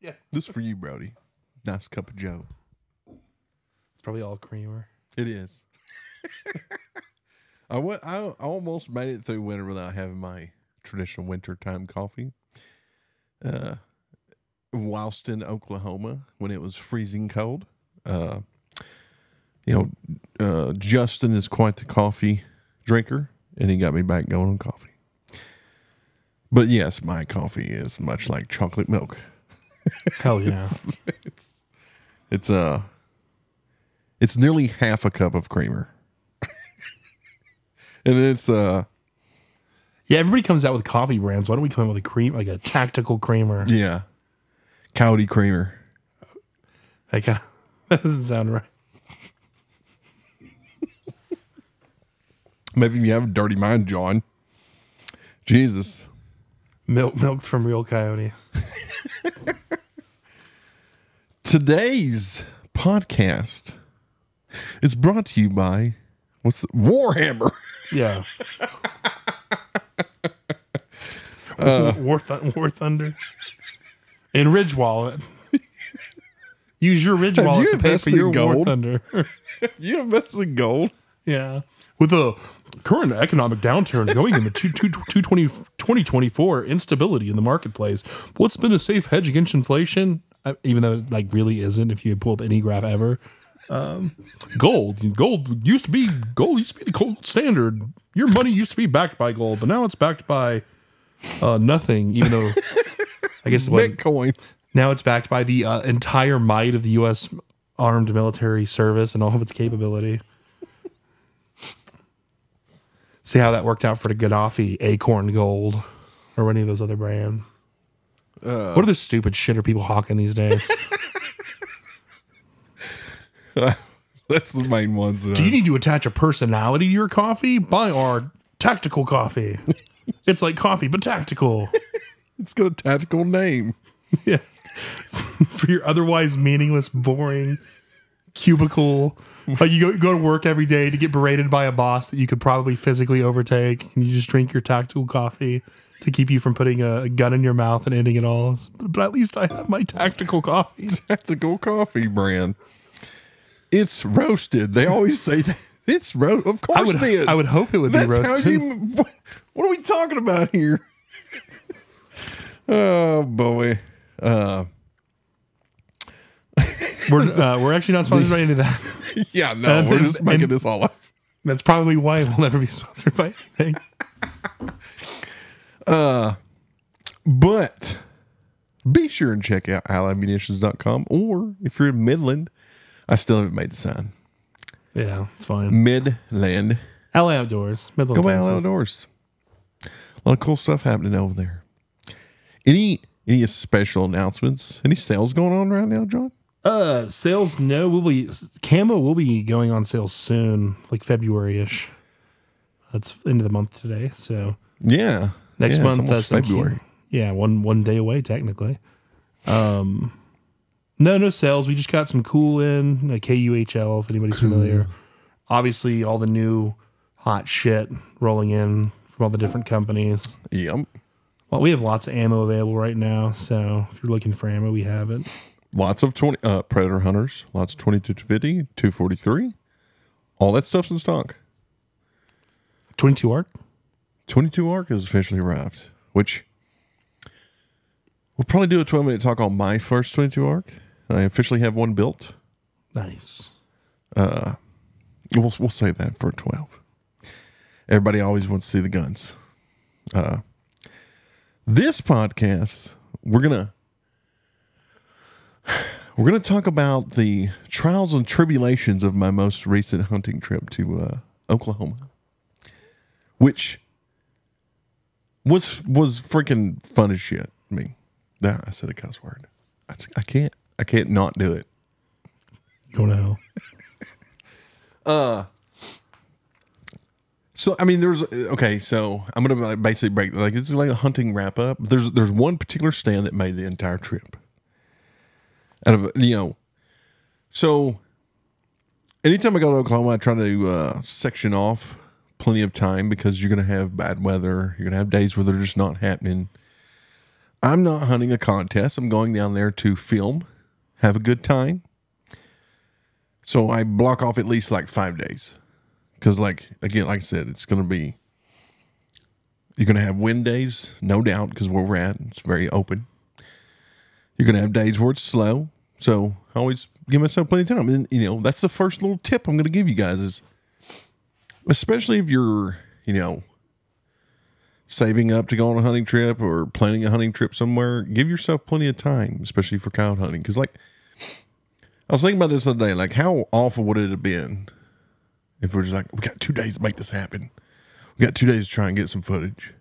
Yeah. This for you, Brody. Nice cup of Joe. It's probably all creamer. It is. I went. I, I almost made it through winter without having my traditional wintertime coffee. Uh, whilst in Oklahoma when it was freezing cold. Uh, you know, uh, Justin is quite the coffee drinker, and he got me back going on coffee. But yes, my coffee is much like chocolate milk. Hell yeah. It's uh it's nearly half a cup of creamer. and it's uh yeah, everybody comes out with coffee brands. Why don't we come out with a cream, like a tactical creamer? yeah. Coyote creamer. Like, uh, that doesn't sound right. Maybe you have a dirty mind, John. Jesus. Milk, milk from real coyotes. Today's podcast is brought to you by what's the, Warhammer. Yeah. War, uh, Th- War Thunder. And Ridge Wallet. Use your Ridge Wallet you to pay for in your War gold? Thunder. you invested in gold. yeah. With the current economic downturn going into two, two, 2024, instability in the marketplace, what's been a safe hedge against inflation? Uh, Even though it like really isn't, if you pull up any graph ever. Um, gold, gold used to be gold used to be the gold standard. Your money used to be backed by gold, but now it's backed by uh, nothing. Even though I guess it was Bitcoin. now it's backed by the uh, entire might of the U.S. armed military service and all of its capability. See how that worked out for the Gaddafi Acorn Gold or any of those other brands. Uh. what are the stupid shit are people hawking these days? That's the main ones. That Do you are- need to attach a personality to your coffee? Buy our tactical coffee. it's like coffee, but tactical. it's got a tactical name. Yeah. For your otherwise meaningless, boring cubicle. Like you go, go to work every day to get berated by a boss that you could probably physically overtake, and you just drink your tactical coffee to keep you from putting a, gun in your mouth and ending it all. But, at least I have my tactical coffee. Tactical coffee brand. It's roasted. They always say that. It's ro- Of course I would, it is. I would hope it would That's be roasted. how you. What, are we talking about here? oh boy. Uh, we're uh, we're actually not sponsored by any of that. yeah, no, And- we're just making this all up. That's probably why we'll never be sponsored by anything. But be sure and check out allymunitions.com or if you're in Midland, I still haven't made the sign. Yeah, it's fine. Midland. LA Outdoors, Midland. Go by Texas. outdoors. A lot of cool stuff happening over there. Any any special announcements? Any sales going on right now, John? Uh, sales. No, we'll be camo. will be going on sale soon, like February ish. That's end of the month today. So Yeah. Next Yeah, month, that's February. yeah, one one day away technically. Um, no, no sales. We just got some cool in like KUHL. If anybody's familiar, obviously all the new hot shit rolling in from all the different companies. Yep. Well, we have lots of ammo available right now. So if you're looking for ammo, we have it. Lots of 20 uh, Predator Hunters, lots of 2250, 243. All that stuff's in stock. 22 ARC. 22 ARC has officially arrived, which we'll probably do a 12 minute talk on my first 22 ARC. I officially have one built. Nice. We'll, we'll save that for 12. Everybody always wants to see the guns. Uh, this podcast, we're gonna we're gonna talk about the trials and tribulations of my most recent hunting trip to uh, Oklahoma, which was was freaking fun as shit. Me, that I said a cuss word. I, I can't I can't not do it. Go to hell. uh. So I mean, there's okay. So I'm gonna like basically break like it's like a hunting wrap up. There's there's one particular stand that made the entire trip. Out of you know, so anytime I go to Oklahoma, I try to uh, section off plenty of time because you're gonna have bad weather. You're gonna have days where they're just not happening. I'm not hunting a contest. I'm going down there to film, have a good time. So I block off at least like five days. Because, like, again, like I said, it's going to be, you're going to have wind days, no doubt, because where we're at, it's very open. You're going to have days where it's slow. So I always give myself plenty of time. And, you know, that's the first little tip I'm going to give you guys is, especially if you're, you know, saving up to go on a hunting trip or planning a hunting trip somewhere, give yourself plenty of time, especially for coyote hunting. Because, like, I was thinking about this the other day. Like, how awful would it have been if we're just like, we got two days to make this happen? We got two days to try and get some footage.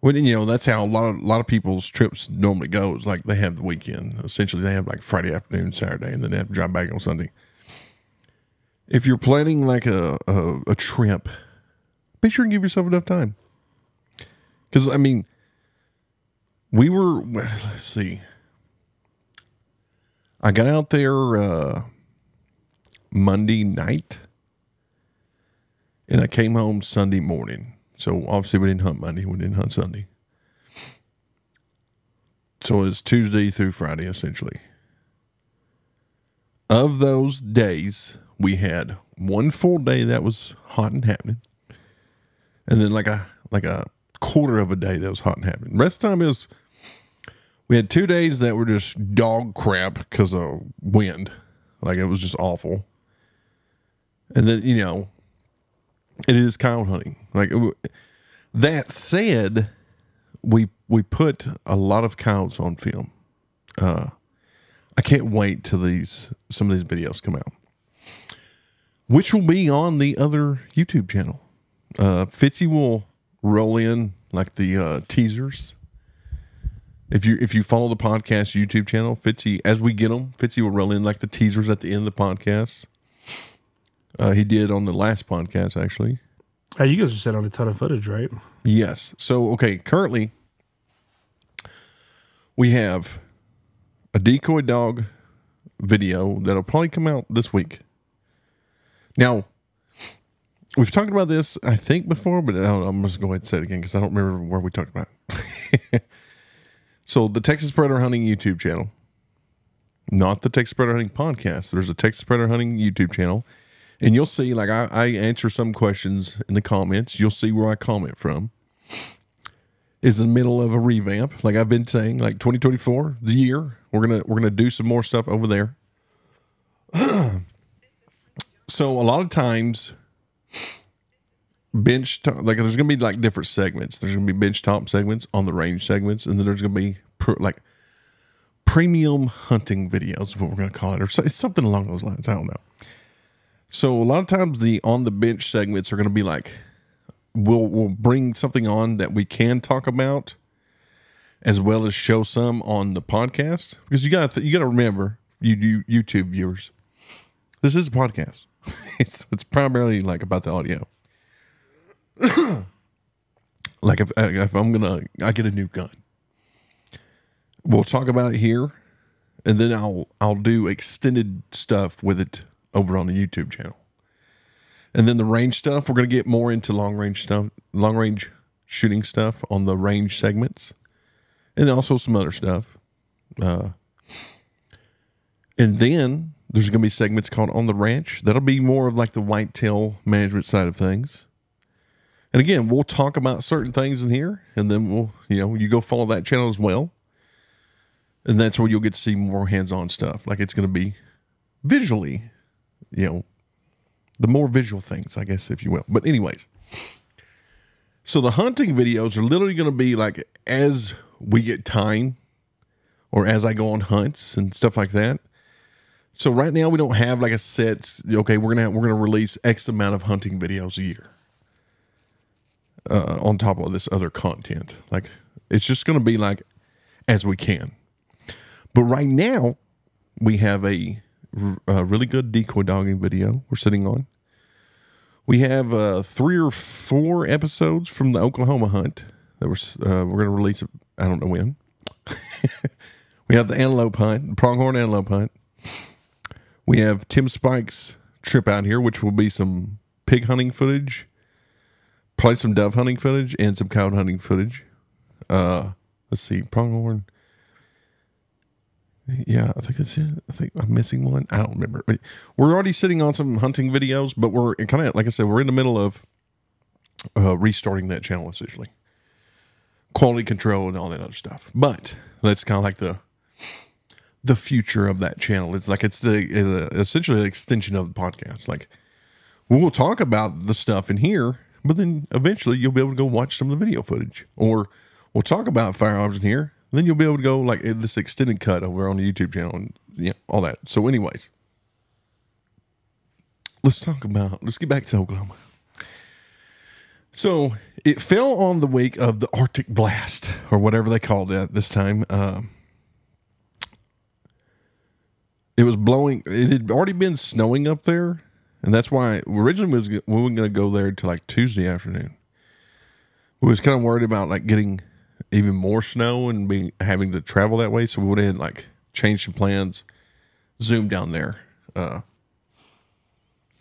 Well, you know, that's how a lot of a lot of people's trips normally go. It's like they have the weekend. Essentially, they have like Friday afternoon, Saturday, and then they have to drive back on Sunday. If you're planning like a a, a trip, be sure and give yourself enough time. Because I mean, we were let's see. I got out there uh, Monday night, and I came home Sunday morning. So obviously we didn't hunt Monday, we didn't hunt Sunday. So it's Tuesday through Friday essentially. Of those days, we had one full day that was hot and happening, and then like a like a quarter of a day that was hot and happening. Rest time was we had two days that were just dog crap because of wind. Like it was just awful. And then, you know, it is coyote hunting. Like it, that said, we we put a lot of coyotes on film. Uh, I can't wait till these some of these videos come out, which will be on the other YouTube channel. Uh, Fitzy will roll in like the uh, teasers. If you if you follow the podcast YouTube channel, Fitzy as we get them, Fitzy will roll in like the teasers at the end of the podcast. Uh, he did on the last podcast actually. Hey, you guys are set on a ton of footage, right? Yes. So okay, currently we have a decoy dog video that'll probably come out this week. Now, we've talked about this, I think, before, but I'm just going to go ahead and say it again because I don't remember where we talked about it. so, the Texas Predator Hunting YouTube channel, not the Texas Predator Hunting podcast. There's a Texas Predator Hunting YouTube channel. And you'll see, like, I, I answer some questions in the comments. You'll see where I comment from. Is in the middle of a revamp, like I've been saying, like 2024, the year. We're gonna we're gonna do some more stuff over there. so a lot of times bench top, like there's gonna be like different segments. There's gonna be bench top segments on the range segments, and then there's gonna be pr- like premium hunting videos. What we're gonna call it, or so- it's something along those lines. I don't know. So a lot of times the on the bench segments are gonna be like we'll we'll bring something on that we can talk about, as well as show some on the podcast because you got you got to remember you do YouTube viewers. This is a podcast. it's it's primarily like about the audio. like if if I'm gonna I get a new gun, we'll talk about it here, and then I'll I'll do extended stuff with it over on the YouTube channel. And then the range stuff, we're gonna get more into long range stuff, long range shooting stuff on the range segments, and also some other stuff. Uh, and then there's gonna be segments called on the ranch. That'll be more of like the whitetail management side of things. And again, we'll talk about certain things in here, and then we'll, you know, you go follow that channel as well. And that's where you'll get to see more hands on stuff. Like it's going to be visually, you know, the more visual things, I guess, if you will. But, anyways, so the hunting videos are literally going to be like as we get time or as I go on hunts and stuff like that. So right now we don't have like a set. Okay, we're gonna we're gonna release X amount of hunting videos a year uh, on top of this other content. Like it's just to be like as we can. But right now, we have a, a really good decoy dogging video we're sitting on. We have uh, three or four episodes from the Oklahoma hunt that we're uh, we're to release. I don't know when. we have the antelope hunt, pronghorn antelope hunt. We have Tim Spike's trip out here, which will be some pig hunting footage probably some dove hunting footage and some cow hunting footage. Uh, let's see, pronghorn. Yeah, I think that's it. I think I'm missing one. I don't remember. We're already sitting on some hunting videos, but we're kind of like I said, we're in the middle of uh, restarting that channel essentially, quality control and all that other stuff. But that's kind of like the the future of that channel. It's like it's the uh, essentially an extension of the podcast. Like we'll talk about the stuff in here, but then eventually you'll be able to go watch some of the video footage, or we'll talk about firearms in here. Then you'll be able to go like this extended cut over on the YouTube channel and yeah, all that. So, anyways, let's talk about. Let's get back to Oklahoma. So it fell on the wake of the Arctic blast, or whatever they called it this time. Um, it was blowing. It had already been snowing up there, and that's why originally was we were going to go there to like Tuesday afternoon. We was kind of worried about like getting even more snow and being having to travel that way, so we would have like changed some plans, zoomed down there. Uh,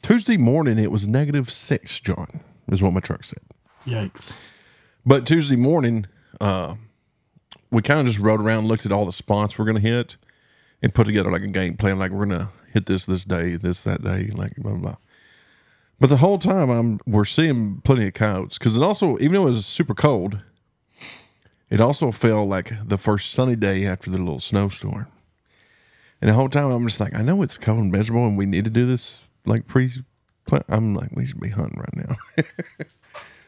Tuesday morning it was negative six. John is what my truck said. Yikes. But Tuesday morning, uh, we kind of just rode around, looked at all the spots we're going to hit, and put together like a game plan. Like we're to hit this this day, this that day, like blah blah. blah. But the whole time, I'm we're seeing plenty of coyotes because it also, even though it was super cold, it also felt like the first sunny day after the little snowstorm. And the whole time, I'm just like, I know it's cold and miserable, and we need to do this like pre. I'm like, we should be hunting right now.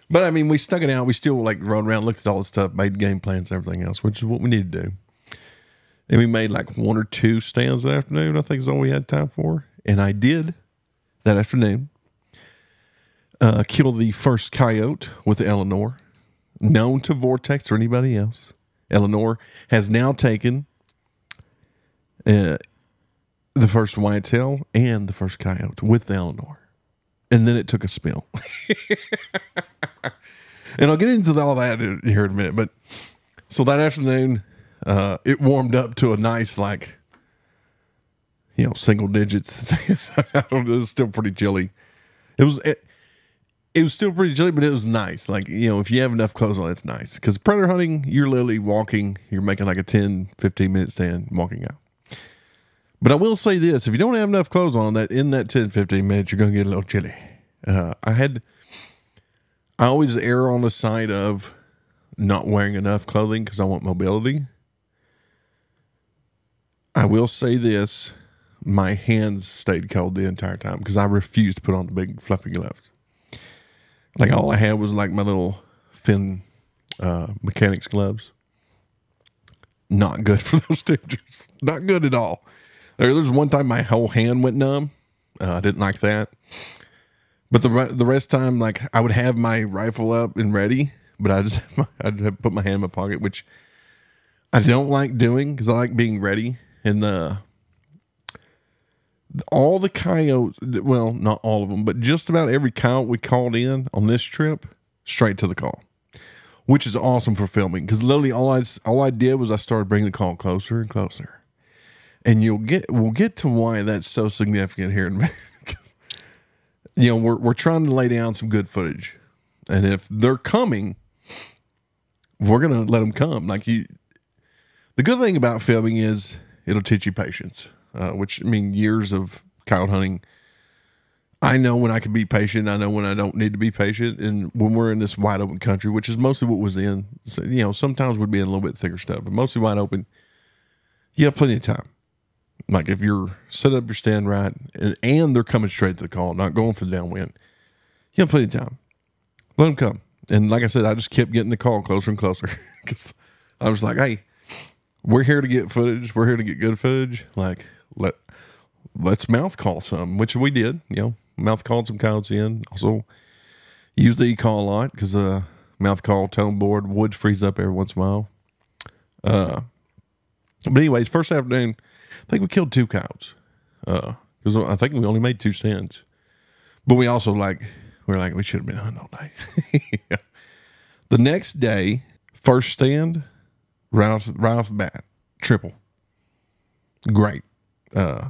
But I mean, we stuck it out. We still like rode around, looked at all the stuff, made game plans, and everything else, which is what we need to do. And we made like one or two stands that afternoon. I think is all we had time for. And I did that afternoon. Uh, kill the first coyote with Eleanor, known to Vortex or anybody else. Eleanor has now taken uh, the first whitetail and the first coyote with Eleanor. And then it took a spill. and I'll get into all that here in a minute. But so that afternoon, uh, it warmed up to a nice, like, you know, single digits. I don't know, still pretty chilly. It was, it, it was still pretty chilly, but it was nice. Like, you know, if you have enough clothes on, it's nice. Because predator hunting, you're literally walking, you're making like a 10, 15 minute stand, walking out. But I will say this if you don't have enough clothes on, that in that 10, 15 minutes, you're going to get a little chilly. Uh, I had, I always err on the side of not wearing enough clothing because I want mobility. I will say this my hands stayed cold the entire time because I refused to put on the big fluffy gloves. Like all I had was like my little thin uh, mechanics gloves. Not good for those temperatures. Not good at all. There was one time my whole hand went numb. Uh, I didn't like that. But the the rest time, like I would have my rifle up and ready, but I just I'd put my hand in my pocket, which I don't like doing because I like being ready. And uh, all the coyotes, well, not all of them, but just about every coyote we called in on this trip, straight to the call, which is awesome for filming. Because literally all I all I did was I started bringing the call closer and closer, and you'll get we'll get to why that's so significant here in. you know, we're we're trying to lay down some good footage, and if they're coming, we're gonna let them come. Like you, the good thing about filming is it'll teach you patience, uh, which I mean years of coyote hunting. I know when I can be patient. I know when I don't need to be patient. And when we're in this wide open country, which is mostly what was in, so, you know, sometimes we'd be in a little bit thicker stuff, but mostly wide open. You have plenty of time. Like if you're set up your stand right and, and they're coming straight to the call, not going for the downwind, you have plenty of time. Let them come. And like I said, I just kept getting the call closer and closer because I was like, hey, we're here to get footage. We're here to get good footage. Like let let's mouth call some, which we did. You know, mouth called some coyotes in. Also, use the e-call a lot because the mouth call tone board would freeze up every once in a while. Uh, but anyways, first afternoon, I think we killed two coyotes. Uh, because I think we only made two stands, but we also like we are like we should have been hunting all day. yeah. The next day, first stand, right off right off the bat, triple. Great. Uh,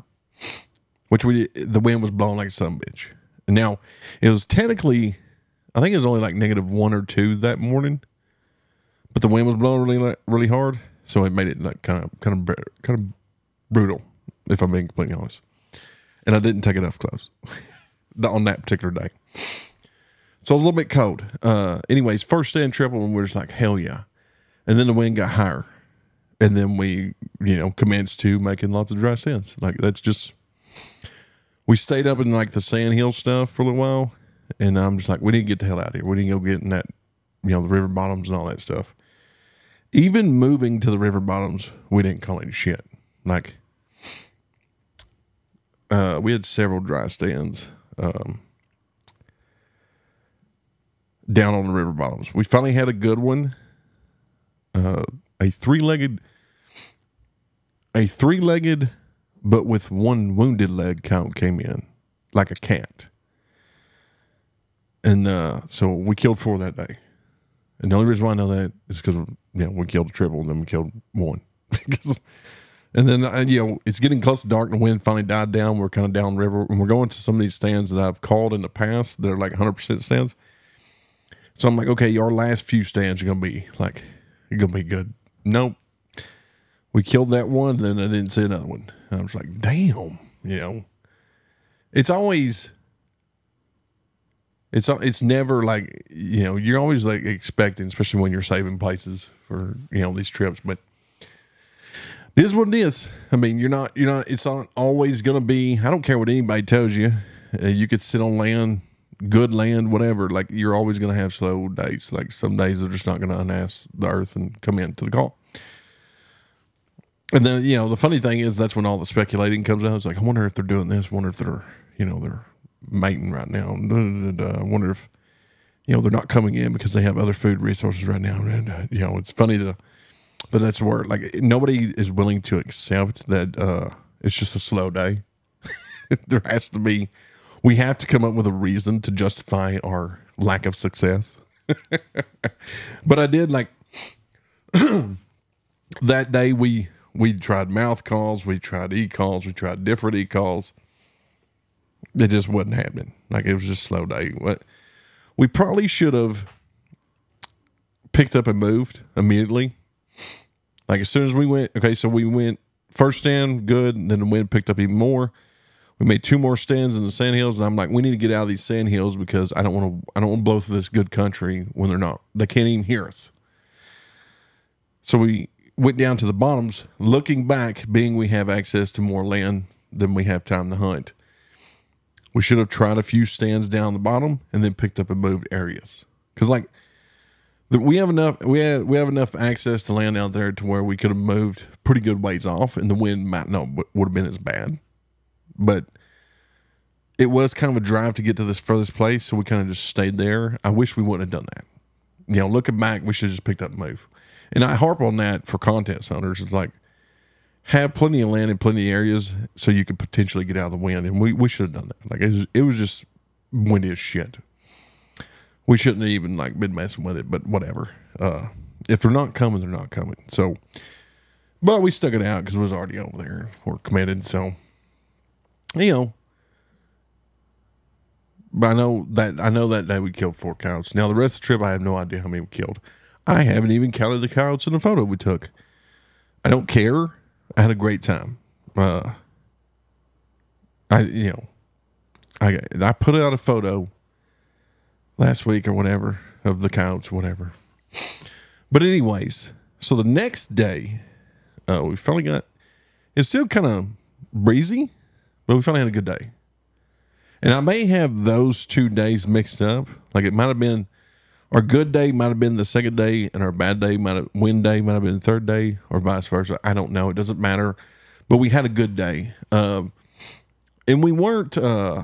which we the wind was blowing like some bitch. And now it was technically, I think it was only like negative one or two that morning, but the wind was blowing really really hard, so it made it like kind of kind of kind of brutal, if I'm being completely honest. And I didn't take enough clothes on that particular day, so I was a little bit cold. Uh, anyways, first day in triple, and we're just like hell yeah, and then the wind got higher, and then we you know commenced to making lots of dry sands. Like that's just we stayed up in like the sand hill stuff for a little while, and I'm just like we to get the hell out of here. We to go get in that you know the river bottoms and all that stuff. Even moving to the river bottoms, we didn't call any shit. Like uh, we had several dry stands um, down on the river bottoms. We finally had a good one. Uh, a three-legged, a three-legged, but with one wounded leg count came in, like a cat. And uh, so we killed four that day. And the only reason why I know that is because you know we killed a triple and then we killed one. and then uh, you know it's getting close to dark and the wind finally died down. We're kind of down river and we're going to some of these stands that I've called in the past. They're like 100 percent stands. So I'm like, okay, our last few stands are gonna be like, you're gonna be good. Nope. We killed that one, then I didn't see another one. I was like, damn, you know. It's always it's it's never like you know you're always like expecting, especially when you're saving places for you know these trips. But it is what it is. I mean, you're not you're not. It's not always going to be. I don't care what anybody tells you. Uh, you could sit on land, good land, whatever. Like you're always going to have slow days. Like some days they're just not going to unass the earth and come into the call. And then you know the funny thing is that's when all the speculating comes out. It's like I wonder if they're doing this. I wonder if they're you know they're mating right now. I wonder if you know they're not coming in because they have other food resources right now. And you know, it's funny to, but that's where like nobody is willing to accept that uh, it's just a slow day. there has to be, we have to come up with a reason to justify our lack of success. but I did like that day we we tried mouth calls, we tried e calls, we tried different e calls it just wasn't happening. Like it was just slow day. What we probably should have picked up and moved immediately. Like as soon as we went, okay, so we went first stand good, and then the wind picked up even more. We made two more stands in the sandhills, and I'm like, we need to get out of these sandhills because I don't want to. I don't want to blow through this good country when they're not. They can't even hear us. So we went down to the bottoms. Looking back, being we have access to more land than we have time to hunt, we should have tried a few stands down the bottom and then picked up and moved areas. Because like we have enough we had we have enough access to land out there to where we could have moved pretty good ways off and the wind might not would have been as bad. But it was kind of a drive to get to this furthest place, so we kind of just stayed there. I wish we wouldn't have done that. You know, looking back, we should have just picked up and move. And I harp on that for contest hunters. It's like have plenty of land in plenty of areas so you could potentially get out of the wind. And we, we should have done that. Like it was, it was just windy as shit. We shouldn't have even like been messing with it, but whatever. Uh, if they're not coming, they're not coming. So, but we stuck it out because it was already over there. We're committed. So, you know, but I know that I know that day we killed four coyotes. Now the rest of the trip, I have no idea how many we killed. I haven't even counted the coyotes in the photo we took. I don't care I had a great time. Uh, I you know, I I put out a photo last week or whatever of the couch, whatever. But anyways, so the next day, uh, we finally got. It's still kind of breezy, but we finally had a good day. And I may have those two days mixed up. Like it might have been our good day might have been the second day, and our bad day might have win day might have been the third day, or vice versa. I don't know. It doesn't matter. But we had a good day, um, and we weren't. Uh,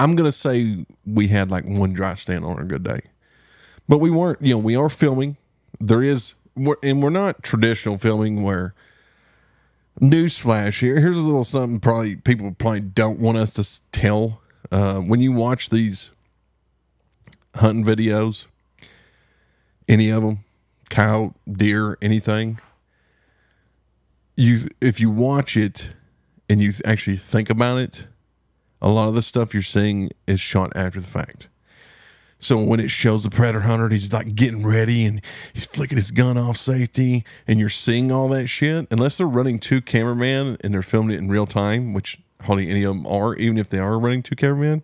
I'm gonna say we had like one dry stand on a good day, but we weren't. You know, we are filming. There is, we're, and we're not traditional filming where. Newsflash here. Here's a little something probably people probably don't want us to tell. Uh, when you watch these hunting videos, any of them, cow, deer, anything. You, if you watch it and you actually think about it, a lot of the stuff you're seeing is shot after the fact. So when it shows the predator hunter, he's like getting ready and he's flicking his gun off safety, and you're seeing all that shit. Unless they're running two cameramen and they're filming it in real time, which hardly any of them are, even if they are running two cameramen,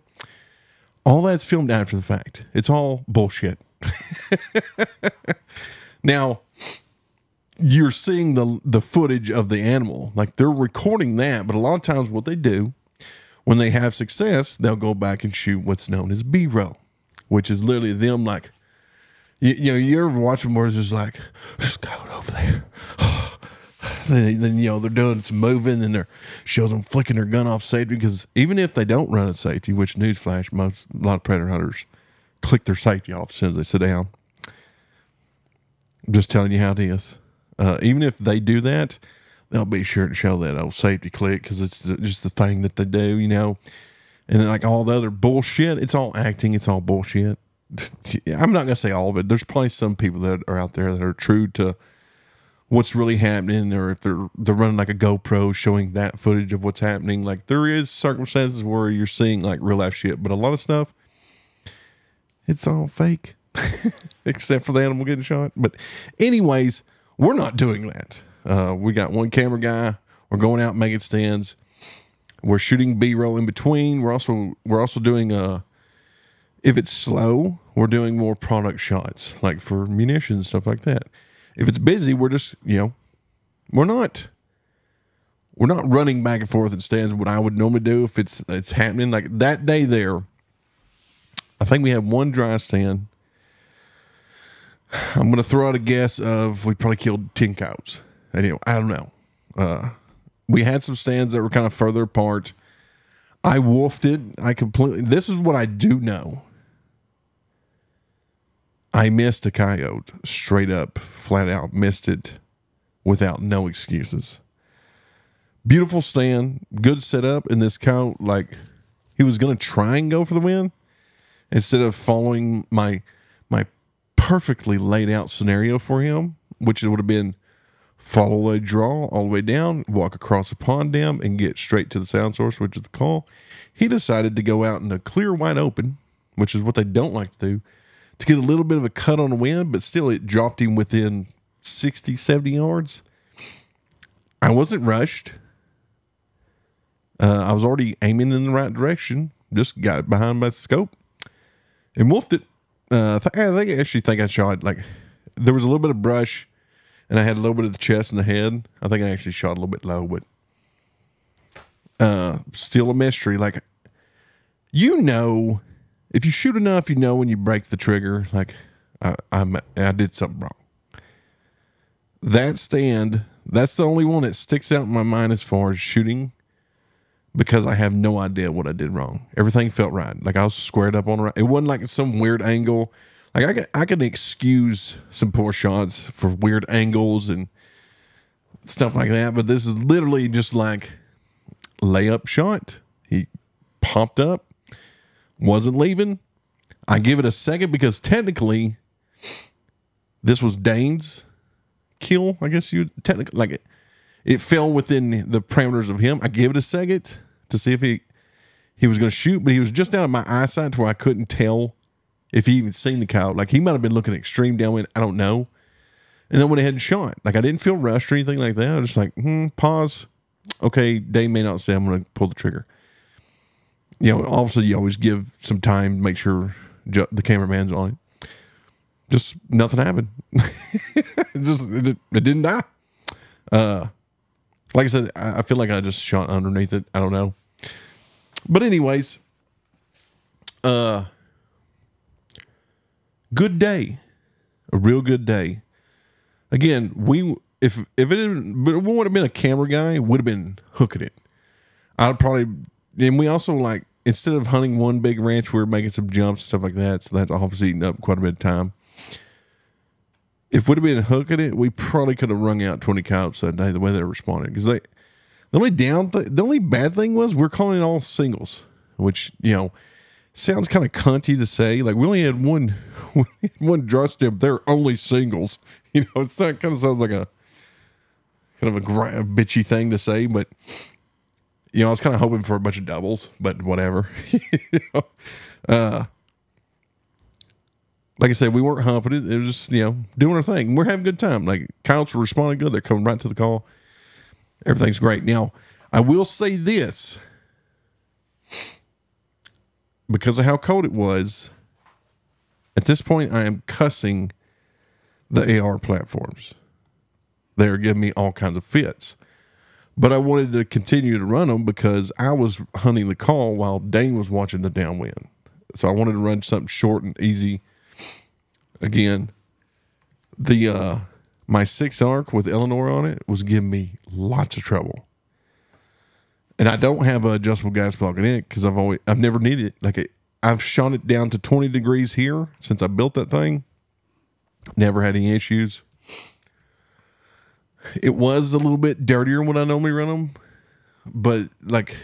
all that's filmed after the fact. It's all bullshit. now, you're seeing the the footage of the animal, like they're recording that, but a lot of times what they do when they have success, they'll go back and shoot what's known as B roll which is literally them like, you, you know, you ever watch them where it's just like, just go over there. then, then, you know, they're doing some moving and they're shows them flicking their gun off safety because even if they don't run at safety, which newsflash, most, a lot of predator hunters click their safety off as soon as they sit down. I'm just telling you how it is. Uh, even if they do that, they'll be sure to show that old safety click because it's the, just the thing that they do, you know and like all the other bullshit. It's all acting. It's all bullshit. I'm not gonna say all of it. There's probably some people that are out there that are true to what's really happening, or if they're they're running like a GoPro showing that footage of what's happening. Like there is circumstances where you're seeing like real life shit, but a lot of stuff, it's all fake, except for the animal getting shot. But anyways, we're not doing that. Uh, we got one camera guy. We're going out making stands. We're shooting B roll in between. We're also we're also doing uh if it's slow, we're doing more product shots, like for munitions, and stuff like that. If it's busy, we're just, you know, we're not we're not running back and forth in stands what I would normally do if it's it's happening. Like that day there, I think we had one dry stand. I'm gonna throw out a guess of we probably killed ten cows. Anyway, I don't know. Uh, we had some stands that were kind of further apart. I wolfed it. I completely. This is what I do know. I missed a coyote straight up, flat out missed it without no excuses. Beautiful stand, good setup, and this coyote like he was gonna try and go for the win instead of following my my perfectly laid out scenario for him, which it would have been follow the draw all the way down, walk across a pond dam, and get straight to the sound source, which is the call. He decided to go out in the clear, wide open, which is what they don't like to do, to get a little bit of a cut on the wind, but still it dropped him within 60, 70 yards. I wasn't rushed. Uh, I was already aiming in the right direction. Just got it behind my scope and wolfed it. Uh, I think I actually think I shot like there was a little bit of brush and I had a little bit of the chest and the head. I think I actually shot a little bit low, but uh, still a mystery. Like you know, if you shoot enough, you know when you break the trigger. Like I, I'm, I did something wrong. That stand, that's the only one that sticks out in my mind as far as shooting, because I have no idea what I did wrong. Everything felt right. Like I was squared up on right. It wasn't like some weird angle like I can I can excuse some poor shots for weird angles and stuff like that, but this is literally just like layup shot. He popped up, wasn't leaving. I give it a second because technically this was Dane's kill. I guess you technically like it. It fell within the parameters of him. I give it a second to see if he he was going to shoot, but he was just out of my eyesight to where I couldn't tell if he even seen the cow. Like he might have been looking extreme downwind. I don't know. And then went ahead and shot. Like I didn't feel rushed or anything like that. I was just like, hmm, pause. Okay, Dave may not say I'm going to pull the trigger. You know, obviously you always give some time to make sure ju- the cameraman's on it. Just nothing happened. it just it, it, didn't die. Uh, like I said, I, I feel like I just shot underneath it. I don't know. But anyways, uh good day, a real good day. Again, we if if it but it would have been a camera guy, would have been hooking it. I'd probably and we also like instead of hunting one big ranch, we were making some jumps stuff like that. So that's obviously eating up quite a bit of time. If we'd have been hooking it, we probably could have rung out twenty coyotes that day. The way they responded, because they the only down th- the only bad thing was we're calling it all singles, which you know sounds kind of cunty to say. Like we only had one one draw step. They're only singles. You know, it's that kind of sounds like a kind of a, gra- a bitchy thing to say, but you know, I was kind of hoping for a bunch of doubles, but whatever. you know? uh, like I said, we weren't humping it. It was just, you know, doing our thing. We're having a good time. Like coyotes were responding good. They're coming right to the call. Everything's great. Now, I will say this because of how cold it was. At this point, I am cussing the AR platforms. They're giving me all kinds of fits. But I wanted to continue to run them because I was hunting the call while Dane was watching the downwind. So I wanted to run something short and easy. Again, the uh my six ARC with Eleanor on it was giving me lots of trouble. And I don't have an adjustable gas block in it because I've always I've never needed it. Like it, I've shot it down to 20 degrees here since I built that thing. Never had any issues. It was a little bit dirtier when I normally run them, but like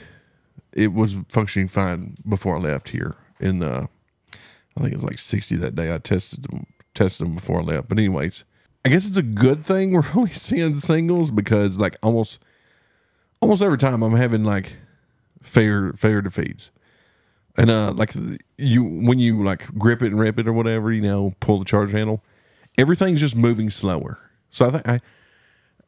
it was functioning fine before I left here. In uh, I think it was like 60 that day. I tested them, tested them before I left. But anyways, I guess it's a good thing we're only seeing singles because like almost almost every time I'm having like fair fair defeats. And uh like you when you like grip it and rip it or whatever, you know, pull the charge handle, everything's just moving slower. So I think I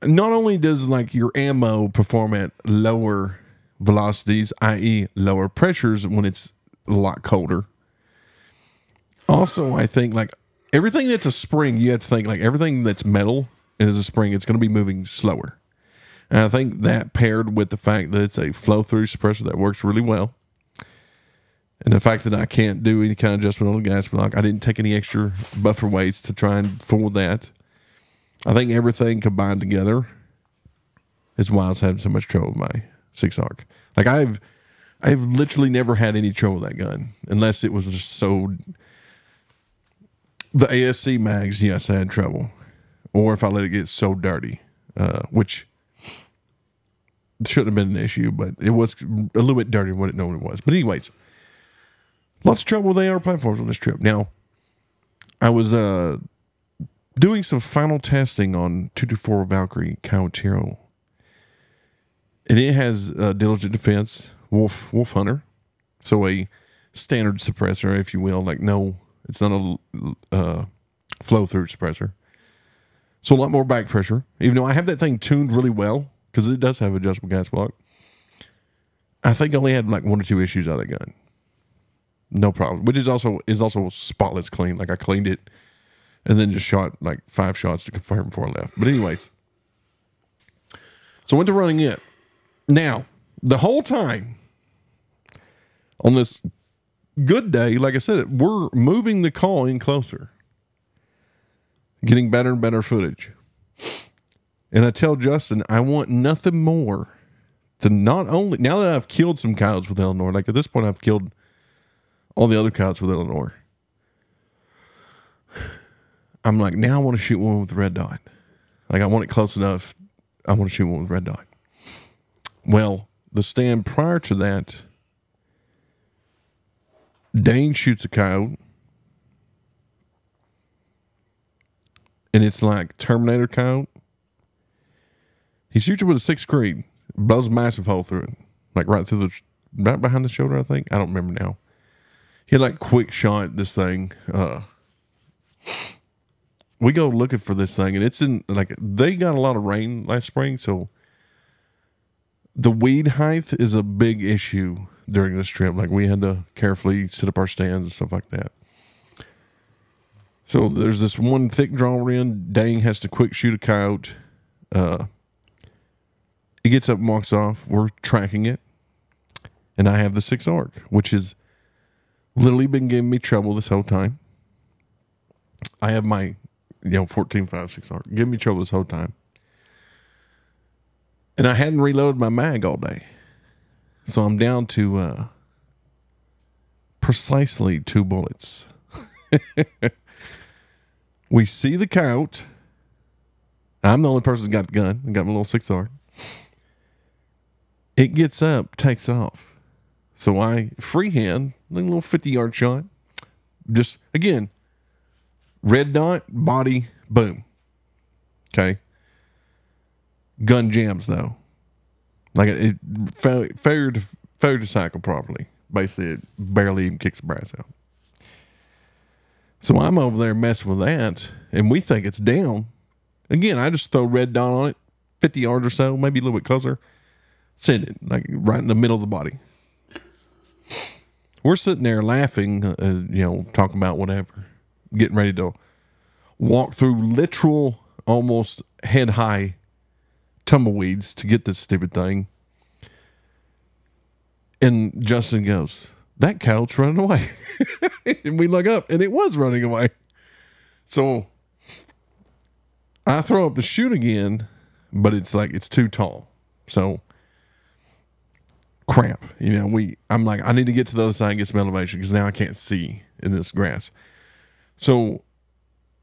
not only does like your ammo perform at lower velocities, i.e., lower pressures when it's a lot colder. Also, I think like everything that's a spring, you have to think like everything that's metal and is a spring, it's going to be moving slower. And I think that paired with the fact that it's a flow through suppressor that works really well, and the fact that I can't do any kind of adjustment on the gas block, I didn't take any extra buffer weights to try and fool that. I think everything combined together is why I was having so much trouble with my six ARC. Like I've I've literally never had any trouble with that gun unless it was just so the ASC mags, yes, I had trouble. Or if I let it get so dirty, uh, which shouldn't have been an issue, but it was a little bit than what it normally was. But anyways, lots of trouble with AR platforms on this trip. Now, I was uh doing some final testing on 224 Valkyrie Coyote And it has a diligent defense, wolf wolf hunter. So a standard suppressor, if you will, like no, it's not a uh, flow through suppressor. So a lot more back pressure. Even though I have that thing tuned really well, because it does have adjustable gas block. I think I only had like one or two issues out of the gun. No problem. Which is also is also spotless clean. Like I cleaned it and then just shot like five shots to confirm before I left. But anyways, so went to running it. Now, the whole time on this good day, like I said, we're moving the call in closer, getting better and better footage. And I tell Justin, I want nothing more than not only now that I've killed some coyotes with Eleanor, like at this point, I've killed all the other coyotes with Eleanor. I'm like, now I want to shoot one with red dot. Like I want it close enough. I want to shoot one with red dot. Well, the stand prior to that, Dane shoots a coyote. And it's like Terminator coyote. He shoots it with a six Creed, blows a massive hole through it, like right through the, right behind the shoulder. I think I don't remember now. He had like quick shot this thing. Uh, we go looking for this thing, and it's in like they got a lot of rain last spring, so the weed height is a big issue during this trip. Like we had to carefully set up our stands and stuff like that. So there's this one thick drawer in. Dane has to quick shoot a coyote. Uh, it gets up and walks off. We're tracking it. And I have the six ARC, which has literally been giving me trouble this whole time. I have my, you know, 14, 5, 6 arc. Giving me trouble this whole time. And I hadn't reloaded my mag all day. So I'm down to uh, precisely two bullets. we see the coyote. I'm the only person that got the gun I got my little six R. It gets up, takes off. So I freehand, a little 50 yard shot. Just again, red dot, body, boom. Okay. Gun jams though. Like it, failure to failure to cycle properly. Basically, it barely even kicks the brass out. So I'm over there messing with that, and we think it's down. Again, I just throw red dot on it, 50 yards or so, maybe a little bit closer. Send it, like right in the middle of the body. We're sitting there laughing, uh, you know, talking about whatever, getting ready to walk through literal, almost head high tumbleweeds to get this stupid thing. And Justin goes, That coyote's running away. and we look up and it was running away. So I throw up the shoot again, but it's like it's too tall. So crap. You know, we I'm like, I need to get to the other side and get some elevation because now I can't see in this grass. So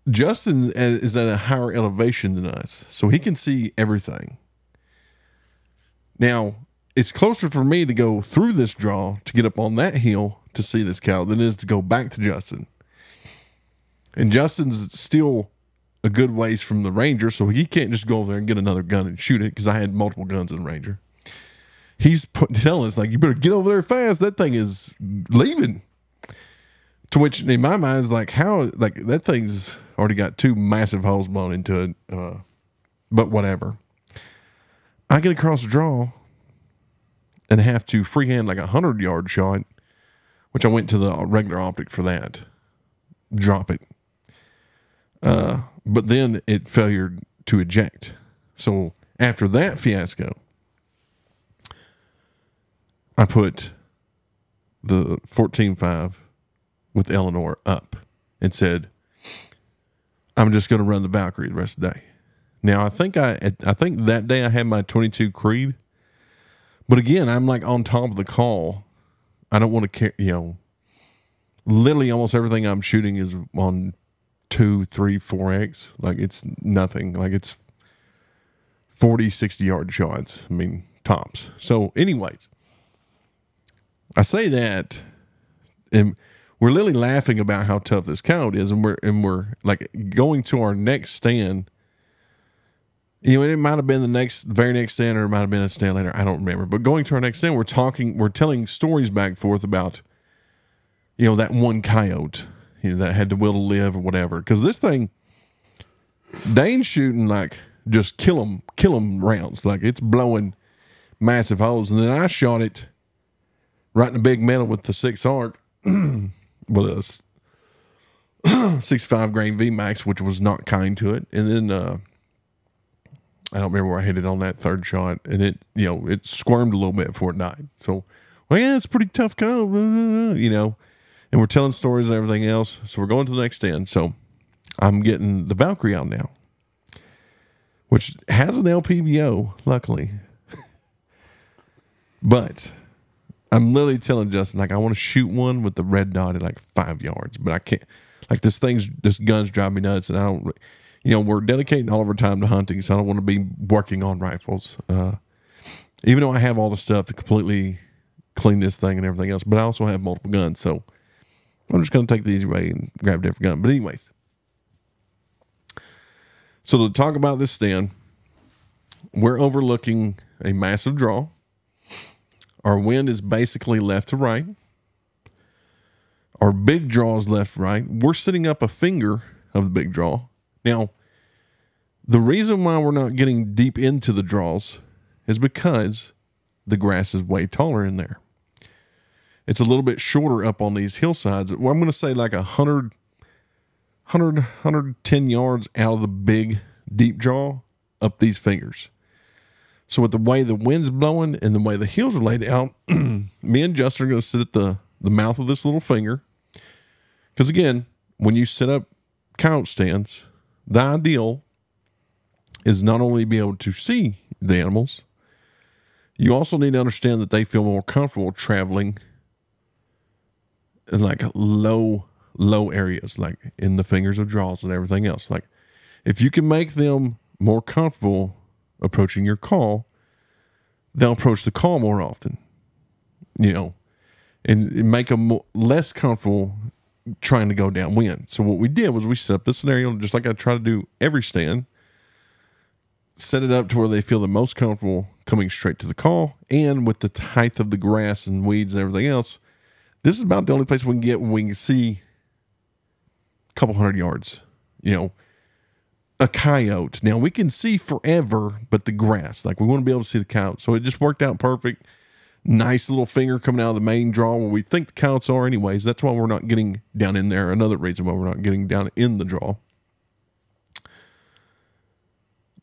Justin uh, is at a higher elevation than us, so he can see everything. Now, it's closer for me to go through this draw to get up on that hill to see this cow than it is to go back to Justin. And Justin's still a good ways from the Ranger, so he can't just go over there and get another gun and shoot it because I had multiple guns in Ranger. He's put, telling us, like, you better get over there fast. That thing is leaving. To which, in my mind, is like, how, like, that thing's already got two massive holes blown into it. Uh, but whatever. I get across the draw and have to freehand like a hundred yard shot, which I went to the regular optic for that. Drop it. Uh, but then it failed to eject. So after that fiasco, I put the 14.5 with Eleanor up and said, I'm just going to run the Valkyrie the rest of the day. Now I think I I think that day I had my 22 Creed, but again I'm like on top of the call. I don't want to care, you know. Literally, almost everything I'm shooting is on two, three, four X. Like it's nothing. Like it's 40, 60 yard shots. I mean, tops. So, anyways, I say that, and we're literally laughing about how tough this count is, and we're and we're like going to our next stand. You know, it might have been the next, very next stand, or it might have been a stand later. I don't remember. But going to our next stand, we're talking, we're telling stories back and forth about, you know, that one coyote, you know, that had the will to live or whatever. Because this thing, Dane's shooting like just kill them, kill them rounds, like it's blowing massive holes, and then I shot it right in the big metal with the six ARC with a 65 grain VMAX, which was not kind to it. And then uh, I don't remember where I hit it on that third shot, and it you know it squirmed a little bit before it died. So, well, yeah, it's pretty tough call, uh, uh, uh, you know. And we're telling stories and everything else. So we're going to the next stand. So I'm getting the Valkyrie out now, which has an LPVO, luckily. but I'm literally telling Justin like I want to shoot one with the red dot at like five yards, but I can't. Like this thing's this guns drive me nuts, and I don't. You know, we're dedicating all of our time to hunting, so I don't want to be working on rifles. Uh, even though I have all the stuff to completely clean this thing and everything else, but I also have multiple guns, so I'm just going to take the easy way and grab a different gun. But anyways, so to talk about this stand, we're overlooking a massive draw. Our wind is basically left to right. Our big draw is left right. We're sitting up a finger of the big draw. Now, the reason why we're not getting deep into the draws is because the grass is way taller in there. It's a little bit shorter up on these hillsides. Well, I'm going to say like a 100, 100, 110 yards out of the big deep draw up these fingers. So with the way the wind's blowing and the way the hills are laid out, me and Justin are going to sit at the, the mouth of this little finger. Because again, when you set up count stands, the ideal is not only be able to see the animals, you also need to understand that they feel more comfortable traveling in like low, low areas, like in the fingers of draws and everything else. Like if you can make them more comfortable approaching your call, they'll approach the call more often, you know, and, make them less comfortable trying to go downwind. So what we did was we set up this scenario just like I try to do every stand, set it up to where they feel the most comfortable coming straight to the call, and with the height of the grass and weeds and everything else, this is about the only place we can get when we can see a couple hundred yards. You know, a coyote. Now we can see forever, but the grass, like we want to be able to see the coyote. So it just worked out perfect. Nice little finger coming out of the main draw where we think the coyotes are, anyways. That's why we're not getting down in there. Another reason why we're not getting down in the draw.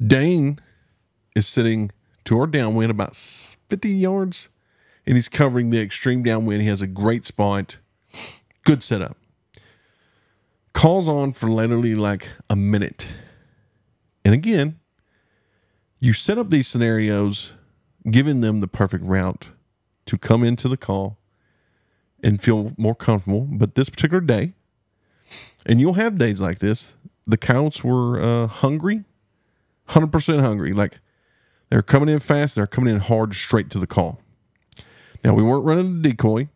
Dane is sitting to our downwind about 50 yards, and he's covering the extreme downwind. He has a great spot, good setup. Calls on for literally like a minute. And again, you set up these scenarios, giving them the perfect route to come into the call and feel more comfortable. But this particular day, and you'll have days like this, the counts were uh, hungry, 100% hungry. Like they're coming in fast, they're coming in hard straight to the call. Now, we weren't running a decoy.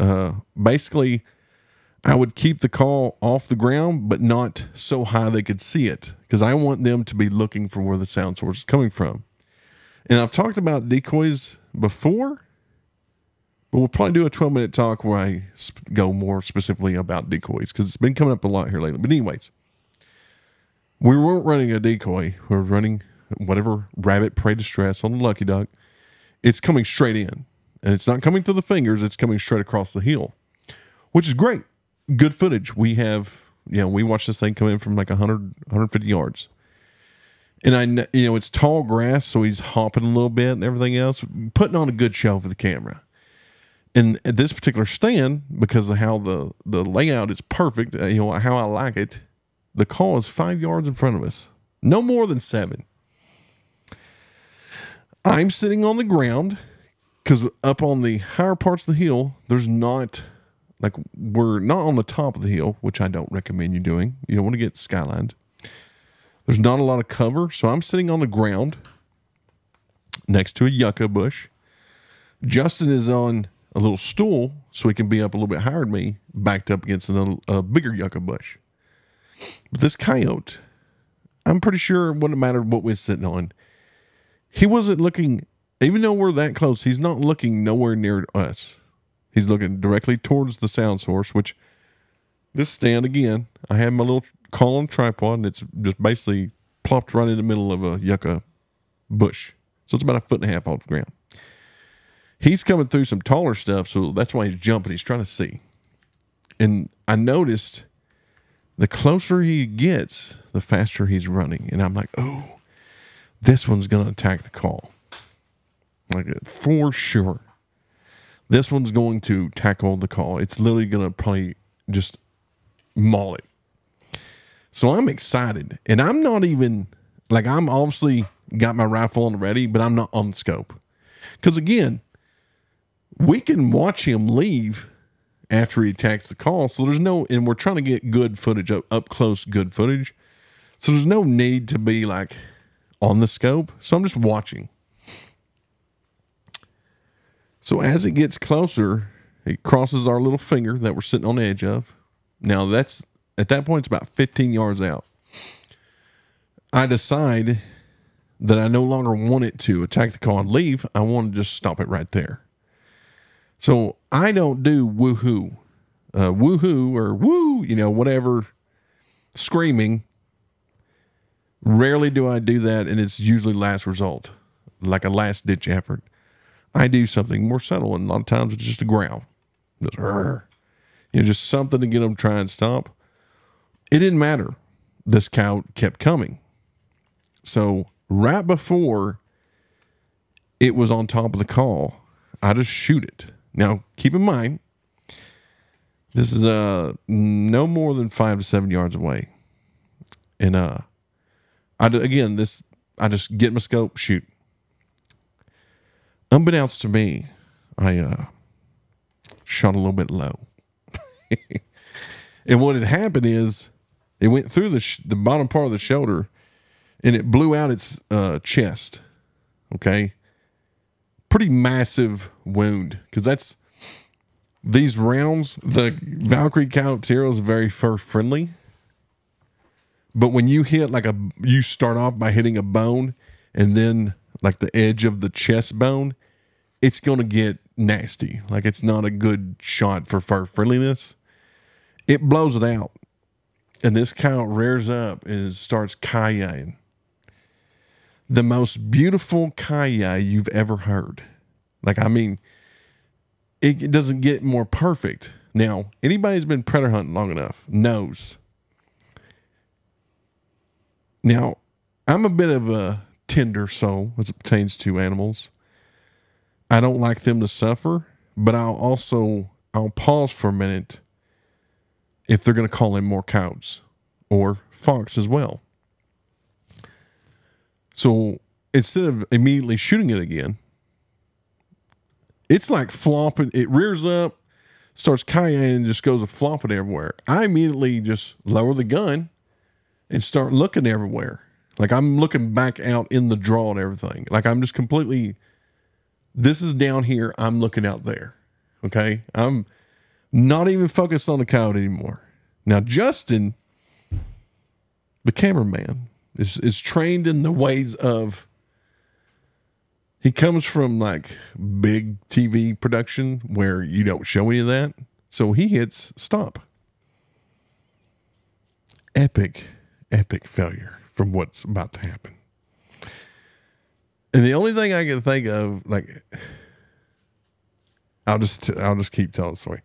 Uh, basically, I would keep the call off the ground, but not so high they could see it because I want them to be looking for where the sound source is coming from. And I've talked about decoys before, but we'll probably do a 12 minute talk where I go more specifically about decoys because it's been coming up a lot here lately. But, anyways, we weren't running a decoy, we were running whatever rabbit prey distress on the lucky duck. It's coming straight in, and it's not coming through the fingers, it's coming straight across the heel, which is great good footage. We have, you know, we watched this thing come in from like 100, 150 yards. And I, you know, it's tall grass, so he's hopping a little bit and everything else, putting on a good show for the camera. And at this particular stand, because of how the the layout is perfect, uh, you know, how I like it, the call is five yards in front of us, no more than seven. I'm sitting on the ground because up on the higher parts of the hill, there's not like we're not on the top of the hill, which I don't recommend you doing. You don't want to get skylined. There's not a lot of cover, so I'm sitting on the ground next to a yucca bush. Justin is on a little stool, so he can be up a little bit higher than me, backed up against a, a bigger yucca bush. But this coyote, I'm pretty sure it wouldn't matter what we're sitting on. He wasn't looking, even though we're that close, he's not looking nowhere near us. He's looking directly towards the sound source, which this stand again, I have my little column tripod and it's just basically plopped right in the middle of a yucca bush. So it's about a foot and a half off the ground. He's coming through some taller stuff, so that's why he's jumping. He's trying to see. And I noticed the closer he gets, the faster he's running. And I'm like, oh, this one's going to attack the call. Like, for sure. This one's going to tackle the call. It's literally going to probably just maul it. So I'm excited. And I'm not even like I'm obviously got my rifle on ready, but I'm not on scope. Because again, we can watch him leave after he attacks the call. So there's no, and we're trying to get good footage up, up close, good footage. So there's no need to be like on the scope. So I'm just watching. So as it gets closer, it crosses our little finger that we're sitting on the edge of. Now that's at that point it's about 15 yards out. I decide that I no longer want it to attack the car and leave. I want to just stop it right there. So I don't do woohoo, uh, woohoo or woo, you know, whatever, screaming. Rarely do I do that, and it's usually last result, like a last ditch effort. I do something more subtle, and a lot of times it's just a growl, just, you know, just something to get them to try and stop. It didn't matter. This cow kept coming. So right before it was on top of the call, I just shoot it. Now keep in mind, this is uh no more than five to seven yards away, and uh, I again this I just get my scope, shoot. Unbeknownst to me, I uh shot a little bit low, and what had happened is it went through the sh- the bottom part of the shoulder, and it blew out its uh, chest. Okay, pretty massive wound because that's these rounds. The Valkyrie Zero is very fur friendly, but when you hit like a, you start off by hitting a bone, and then like the edge of the chest bone, it's gonna get nasty. Like it's not a good shot for fur friendliness. It blows it out and this cow rears up and starts kayaking. The most beautiful kaya you've ever heard. Like, I mean, it, it doesn't get more perfect. Now, anybody who's been predator hunting long enough knows. Now, I'm a bit of a tender soul as it pertains to animals. I don't like them to suffer, but I'll also I'll pause for a minute if they're going to call in more cows or fox as well. So instead of immediately shooting it again, it's like flopping. It rears up, starts kayaking, and just goes a flopping everywhere. I immediately just lower the gun and start looking everywhere. Like I'm looking back out in the draw and everything. Like I'm just completely. This is down here. I'm looking out there. Okay, I'm not even focused on the coyote anymore. Now Justin, the cameraman, is is trained in the ways of. He comes from like big TV production where you don't show any of that, so he hits stop. Epic, epic failure from what's about to happen. And the only thing I can think of, like, I'll just I'll just keep telling the story.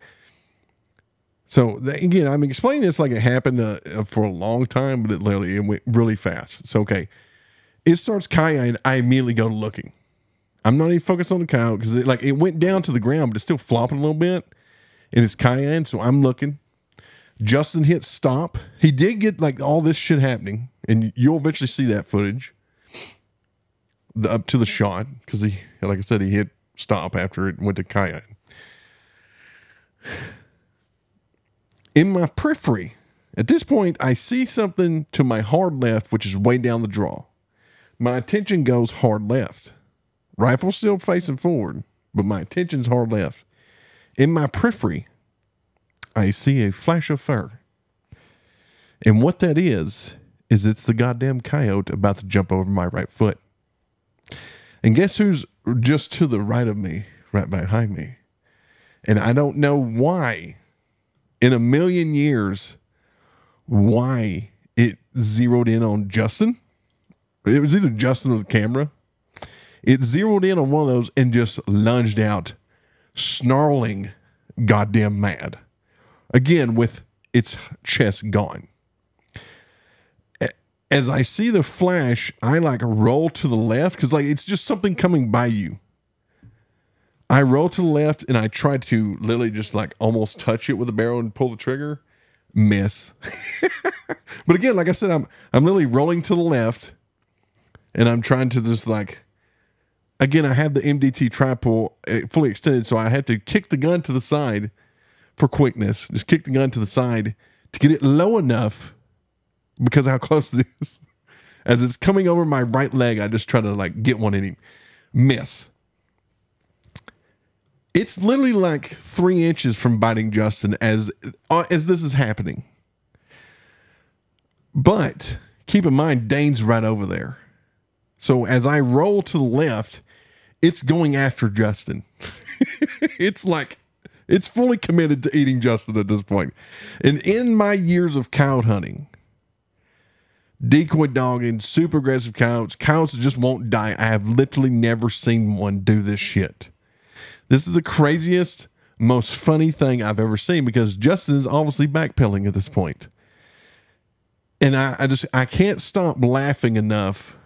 So again, I'm explaining this like it happened uh, for a long time, but it literally it went really fast. So okay, it starts kayaking. I immediately go looking. I'm not even focused on the cow because it like it went down to the ground, but it's still flopping a little bit, and it's kayaking. So I'm looking. Justin hit stop. He did get like all this shit happening, and you'll eventually see that footage. The, up to the shot because he, like I said, he hit stop after it went to kayaking. In my periphery, at this point, I see something to my hard left, which is way down the draw. My attention goes hard left. Rifle still facing forward, but my attention's hard left. In my periphery, I see a flash of fur. And what that is, is it's the goddamn coyote about to jump over my right foot. And guess who's just to the right of me, right behind me? And I don't know why, in a million years, why it zeroed in on Justin. It was either Justin or the camera. It zeroed in on one of those and just lunged out, snarling, goddamn mad. Again, with its chest gone. As I see the flash, I like roll to the left because like it's just something coming by you. I roll to the left and I try to literally just like almost touch it with the barrel and pull the trigger. Miss. but again, like I said, I'm I'm literally rolling to the left and I'm trying to just like again, I have the MDT tripod uh, fully extended, so I had to kick the gun to the side for quickness. Just kick the gun to the side to get it low enough because how close it is. As it's coming over my right leg, I just try to like get one in him. Miss. It's literally like three inches from biting Justin as uh, as this is happening. But keep in mind, Dane's right over there. So as I roll to the left, it's going after Justin. it's like it's fully committed to eating Justin at this point. And in my years of cow hunting, decoy dogging, super aggressive coyotes, coyotes just won't die. I have literally never seen one do this shit. This is the craziest, most funny thing I've ever seen because Justin is obviously backpedaling at this point. And I, I just I can't stop laughing enough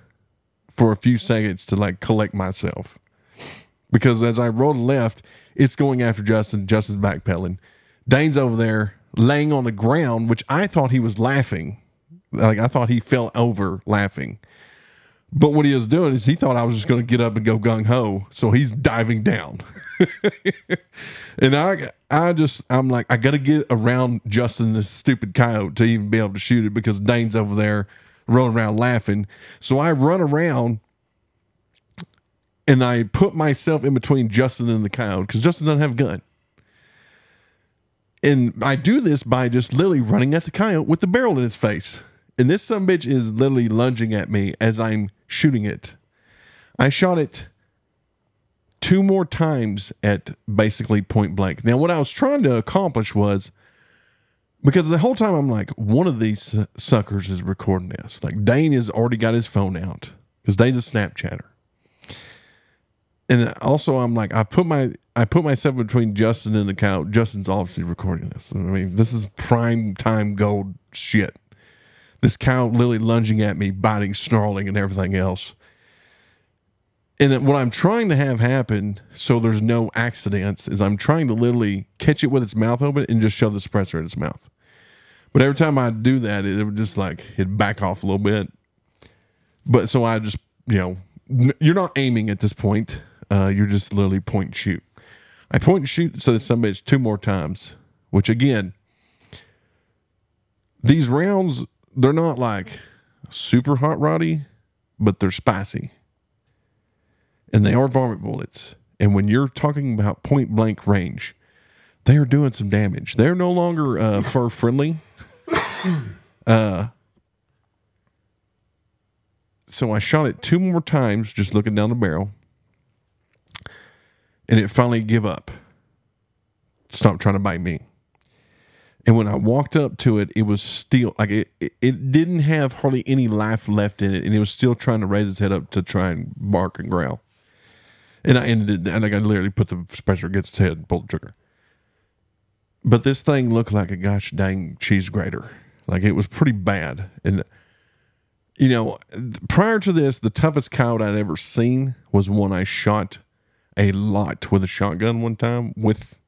for a few seconds to like collect myself. Because as I roll left, it's going after Justin. Justin's backpedaling. Dane's over there laying on the ground, which I thought he was laughing. Like I thought he fell over laughing. But what he was doing is he thought I was just going to get up and go gung ho. So he's diving down. and I I just I'm like, I gotta get around Justin, this stupid coyote, to even be able to shoot it because Dane's over there running around laughing. So I run around and I put myself in between Justin and the coyote because Justin doesn't have a gun. And I do this by just literally running at the coyote with the barrel in his face. And this some bitch is literally lunging at me as I'm shooting it. I shot it two more times at basically point blank. Now, what I was trying to accomplish was because the whole time I'm like, one of these suckers is recording this. Like Dane has already got his phone out because Dane's a Snapchatter. And also, I'm like, I put my I put myself between Justin and the cow. Justin's obviously recording this. I mean, this is prime time gold shit. This cow literally lunging at me, biting, snarling, and everything else. And what I'm trying to have happen so there's no accidents is I'm trying to literally catch it with its mouth open and just shove the suppressor in its mouth. But every time I do that, it, would just like it'd back off a little bit. But so I just, you know, you're not aiming at this point. Uh, you're just literally point and shoot. I point and shoot so that somebody's two more times, which again, these rounds, they're not like super hot roddy, but they're spicy. And they are varmint bullets. And when you're talking about point blank range, they are doing some damage. They're no longer uh, fur friendly. uh, so I shot it two more times, just looking down the barrel, and it finally give up. Stopped trying to bite me. And when I walked up to it, it was still like it, it, didn't have hardly any life left in it, and it was still trying to raise its head up to try and bark and growl. And I ended it, and like I literally put the special against its head, pulled the trigger. But this thing looked like a gosh dang cheese grater. Like it was pretty bad. And you know, prior to this, the toughest coyote I'd ever seen was one I shot a lot with a shotgun one time with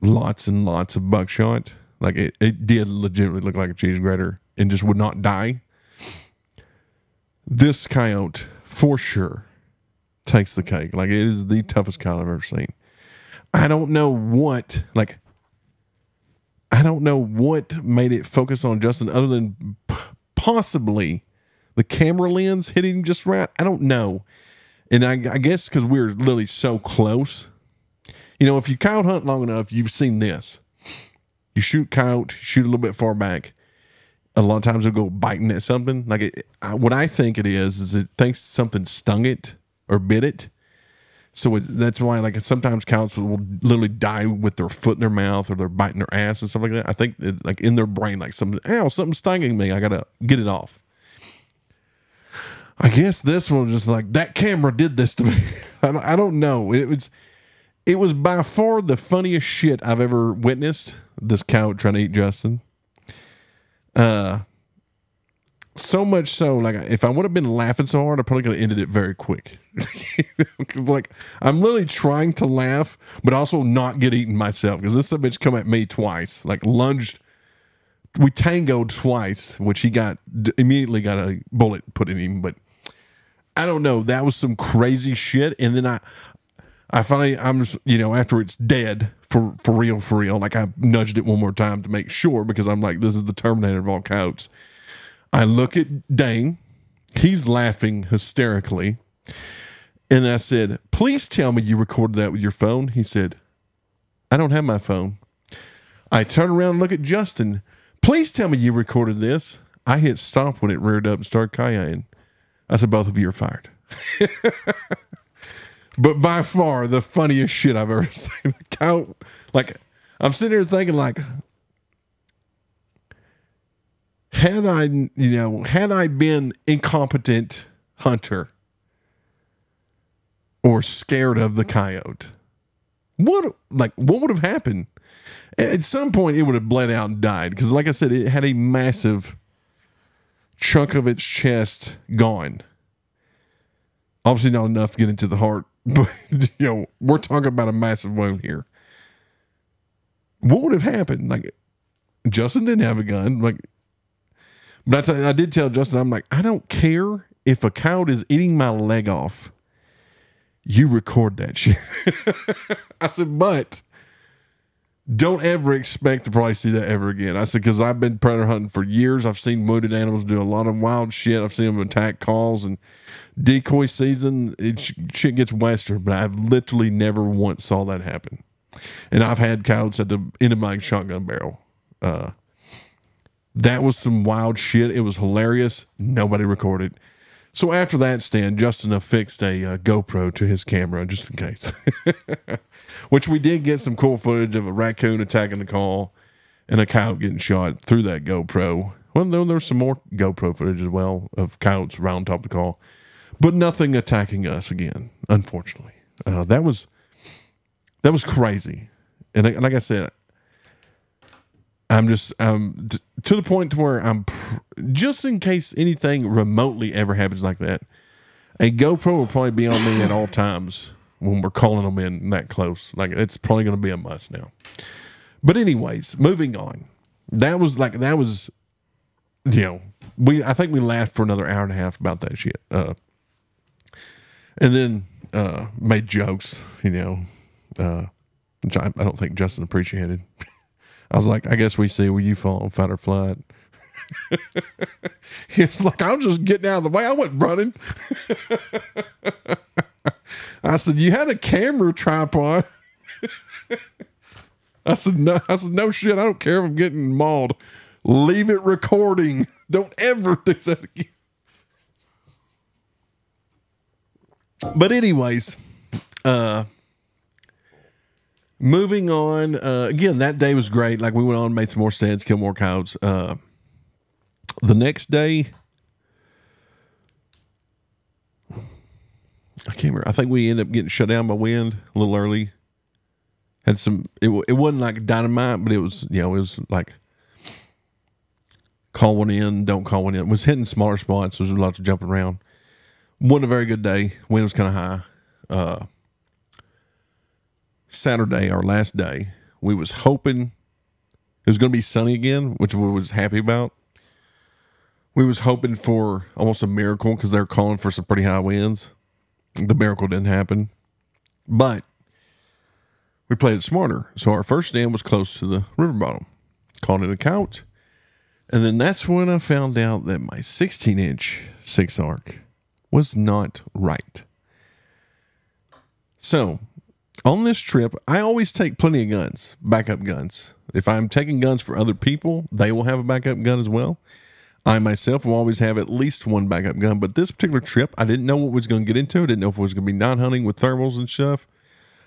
lots and lots of buckshot. Like it, it did legitimately look like a cheese grater and just would not die. This coyote, for sure, takes the cake. Like it is the toughest coyote I've ever seen. I don't know what like I don't know what made it focus on Justin other than p- possibly the camera lens hitting just right. I don't know. And I, I guess because we are literally so close. You know, if you coyote hunt long enough, you've seen this. You shoot coyote, shoot a little bit far back. A lot of times it'll go biting at something. Like it, I, what I think it is, is it thinks something stung it or bit it so that's why, like, sometimes cows will literally die with their foot in their mouth or they're biting their ass and stuff like that. I think, it, like, in their brain, like, something, ow, something's stinging me. I got to get it off. I guess this one was just like, that camera did this to me. I, I don't know. It was, it was by far the funniest shit I've ever witnessed. This cow trying to eat Justin. Uh, so much so, like if I would have been laughing so hard, I probably could have ended it very quick. like I'm literally trying to laugh, but also not get eaten myself because this bitch come at me twice, like lunged. We tangoed twice, which he got immediately got a bullet put in him. But I don't know. That was some crazy shit. And then I, I finally, I'm just, you know, after it's dead for for real, for real. Like I nudged it one more time to make sure because I'm like, this is the Terminator of all coyotes. I look at Dane. He's laughing hysterically. And I said, Please tell me you recorded that with your phone. He said, I don't have my phone. I turn around and look at Justin. Please tell me you recorded this. I hit stop when it reared up and started kayaking. I said, Both of you are fired. but by far the funniest shit I've ever seen. like, I'm sitting here thinking, like, had I, you know, had I been incompetent hunter or scared of the coyote, what like what would have happened? At some point, it would have bled out and died because, like I said, it had a massive chunk of its chest gone. Obviously, not enough to get into the heart, but you know, we're talking about a massive wound here. What would have happened? Like, Justin didn't have a gun. Like, but I, did tell Justin, I'm like, I don't care if a cow is eating my leg off. You record that shit. I said, but don't ever expect to probably see that ever again. I said, because I've been predator hunting for years. I've seen wounded animals do a lot of wild shit. I've seen them attack calls and decoy season. It shit gets western, but I've literally never once saw that happen. And I've had cows at the end of my shotgun barrel. Uh, that was some wild shit. It was hilarious. Nobody recorded. So after that stand, Justin affixed a uh, GoPro to his camera just in case. Which we did get some cool footage of a raccoon attacking the call and a coyote getting shot through that GoPro. Well, there, there was some more GoPro footage as well of coyotes on top the call, but nothing attacking us again. Unfortunately, uh, that was that was crazy. And like I said, I'm just um t- to the point to where I'm pr- just in case anything remotely ever happens like that. A GoPro will probably be on me at all times when we're calling them in that close. Like it's probably going to be a must now. But anyways, moving on. That was like that was, you know, we I think we laughed for another hour and a half about that shit. Uh, and then uh, made jokes, you know, uh, which I, I don't think Justin appreciated. I was like, I guess we see where you fall on fight or flight. He's like, I'm just getting out of the way. I wasn't running. I said, You had a camera tripod. I said, No, I said, no shit. I don't care if I'm getting mauled. Leave it recording. Don't ever do that again. But anyways, uh moving on. Uh again, that day was great. Like we went on, made some more stands, killed more coyotes. Uh the next day, I can't remember. I think we ended up getting shut down by wind a little early. Had some. It it wasn't like dynamite, but it was you know it was like call one in, don't call one in. It was hitting smaller spots. There was lots of jumping around. wasn't a very good day. Wind was kind of high. Uh, Saturday, our last day, we was hoping it was going to be sunny again, which we was happy about. We was hoping for almost a miracle because they're calling for some pretty high winds. The miracle didn't happen, but we played it smarter. So our first stand was close to the river bottom, called it a count, and then that's when I found out that my 16 inch six ARC was not right. So on this trip, I always take plenty of guns, backup guns. If I'm taking guns for other people, they will have a backup gun as well. I myself will always have at least one backup gun, but this particular trip, I didn't know what was going to get into. I didn't know if it was going to be night hunting with thermals and stuff.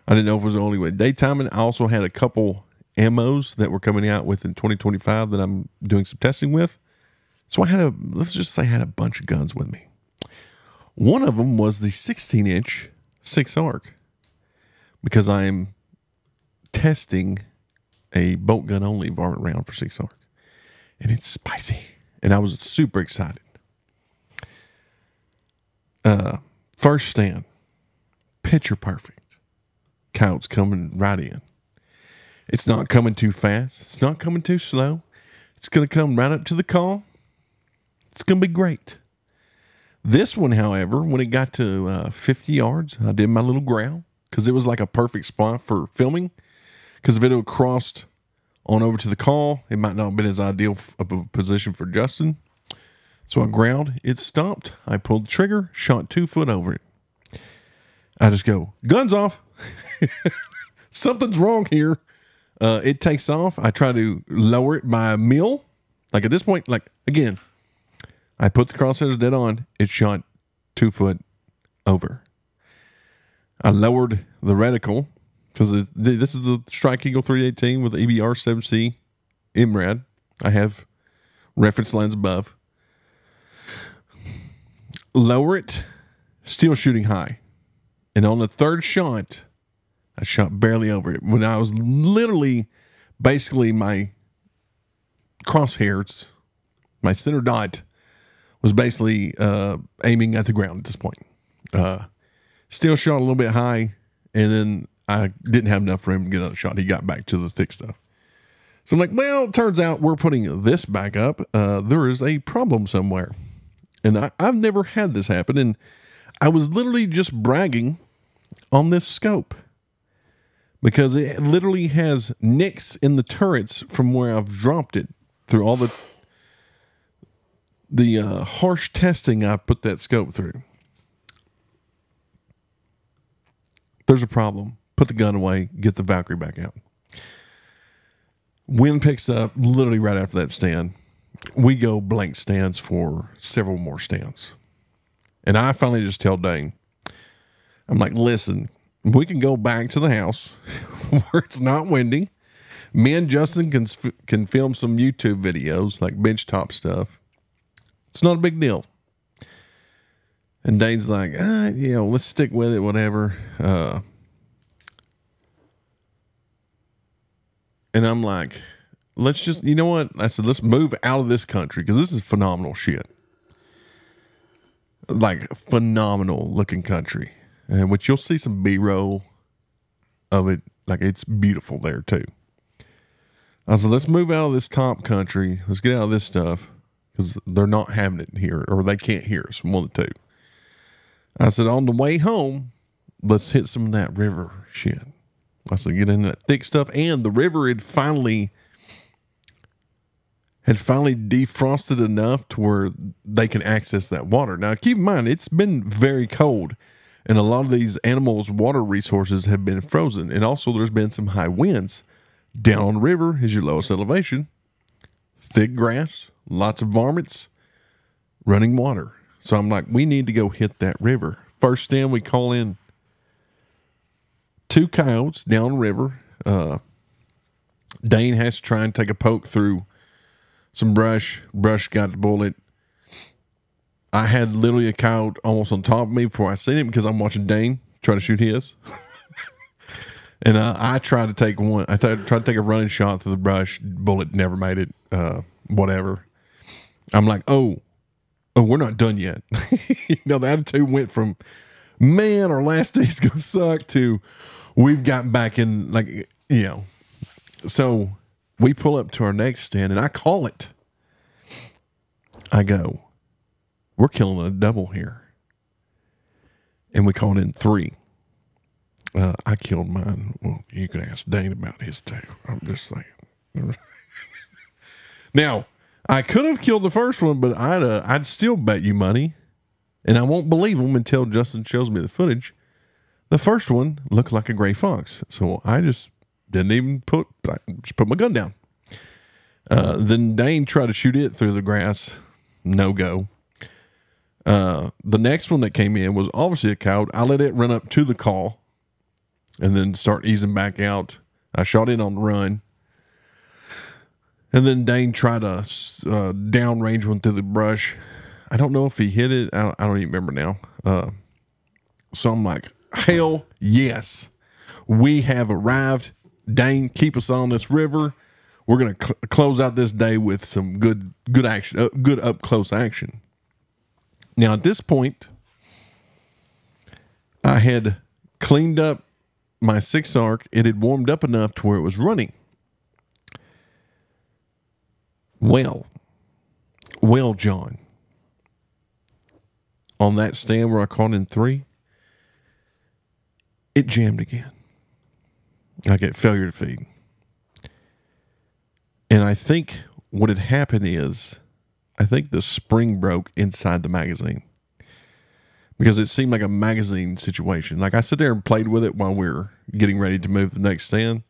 I didn't know if it was only with daytime. And I also had a couple ammos that were coming out with in 2025 that I'm doing some testing with. So I had a, let's just say I had a bunch of guns with me. One of them was the 16 inch six ARC because I am testing a bolt gun only varmint round for six ARC, and it's spicy, and I was super excited. Uh, first stand, picture perfect. Coyotes coming right in. It's not coming too fast. It's not coming too slow. It's going to come right up to the call. It's going to be great. This one, however, when it got to uh, 50 yards, I did my little growl because it was like a perfect spot for filming. Because if it had crossed on over to the call, it might not have been as ideal of a position for Justin. So I ground, it stopped. I pulled the trigger, shot two foot over it. I just go, guns off. Something's wrong here. Uh, it takes off. I try to lower it by a mil. Like at this point, like again, I put the crosshairs dead on. It shot two foot over. I lowered the reticle because this is a Strike Eagle 318 with EBR 7C MRAD. I have reference lines above. Lower it, still shooting high. And on the third shot, I shot barely over it. When I was literally, basically, my crosshairs, my center dot was basically uh, aiming at the ground at this point. Uh, still shot a little bit high, and then I didn't have enough room to get another shot. He got back to the thick stuff. So I'm like, well, turns out we're putting this back up. Uh, there is a problem somewhere. And I, I've never had this happen. And I was literally just bragging on this scope because it literally has nicks in the turrets from where I've dropped it through all the the uh, harsh testing I've put that scope through. There's a problem. Put the gun away. Get the Valkyrie back out. Wind picks up literally right after that stand. We go blank stands for several more stands. And I finally just tell Dane, I'm like, listen, we can go back to the house where it's not windy, Me and Justin can can film some YouTube videos like benchtop stuff. It's not a big deal. And Dane's like, ah, you know, let's stick with it, whatever. Uh, and I'm like, let's just, you know what? I said, let's move out of this country because this is phenomenal shit. Like phenomenal looking country, and which you'll see some B roll of it. Like it's beautiful there too. I said, let's move out of this top country. Let's get out of this stuff because they're not having it here, or they can't hear us. One of the two. I said, on the way home, let's hit some of that river shit. I said, get in that thick stuff. And the river had finally had finally defrosted enough to where they can access that water. Now, keep in mind, it's been very cold, and a lot of these animals' water resources have been frozen. And also, there's been some high winds. Down on the river is your lowest elevation, thick grass, lots of varmints, running water. So I'm like, we need to go hit that river. First stand, we call in two coyotes down the river. Uh, Dane has to try and take a poke through some brush. Brush got the bullet. I had literally a coyote almost on top of me before I seen him because I'm watching Dane try to shoot his. and uh, I tried to take one. I tried to take a running shot through the brush. Bullet never made it. Uh, whatever. I'm like, oh, oh, we're not done yet. you know, the attitude went from, man, our last day's gonna suck to we've gotten back in like you know. So we pull up to our next stand and I call it. I go, we're killing a double here. And we called in three. Uh, I killed mine. Well, you can ask Dane about his too. I'm just saying. now, I could have killed the first one, but I'd uh, I'd still bet you money, and I won't believe them until Justin shows me the footage. The first one looked like a gray fox, so I just didn't even put I just put my gun down. Uh, then Dane tried to shoot it through the grass, no go. Uh, the next one that came in was obviously a cow. I let it run up to the call, and then start easing back out. I shot it on the run. And then Dane tried a uh, downrange one through the brush. I don't know if he hit it. I don't, I don't even remember now. Uh, so I'm like, hell yes. We have arrived. Dane, keep us on this river. We're to cl- close out this day with some good good action, uh, good up close action. Now, at this point, I had cleaned up my six ARC. It had warmed up enough to where it was running. Well, well, John, on that stand where I caught in three, it jammed again. I get failure to feed. And I think what had happened is, I think the spring broke inside the magazine because it seemed like a magazine situation. Like I sit there and played with it while we are getting ready to move the next stand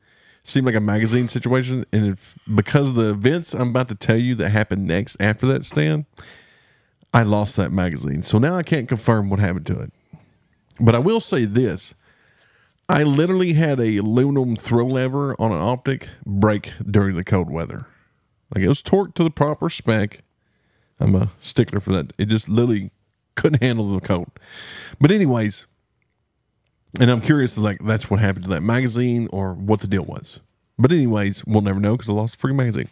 seemed like a magazine situation. And if because of the events I'm about to tell you that happened next after that stand, I lost that magazine. So now I can't confirm what happened to it. But I will say this. I literally had a aluminum throw lever on an optic break during the cold weather. Like it was torqued to the proper spec. I'm a stickler for that. It just literally couldn't handle the cold. But anyways, and I'm curious, like that's what happened to that magazine or what the deal was. But anyways, we'll never know because I lost a free magazine.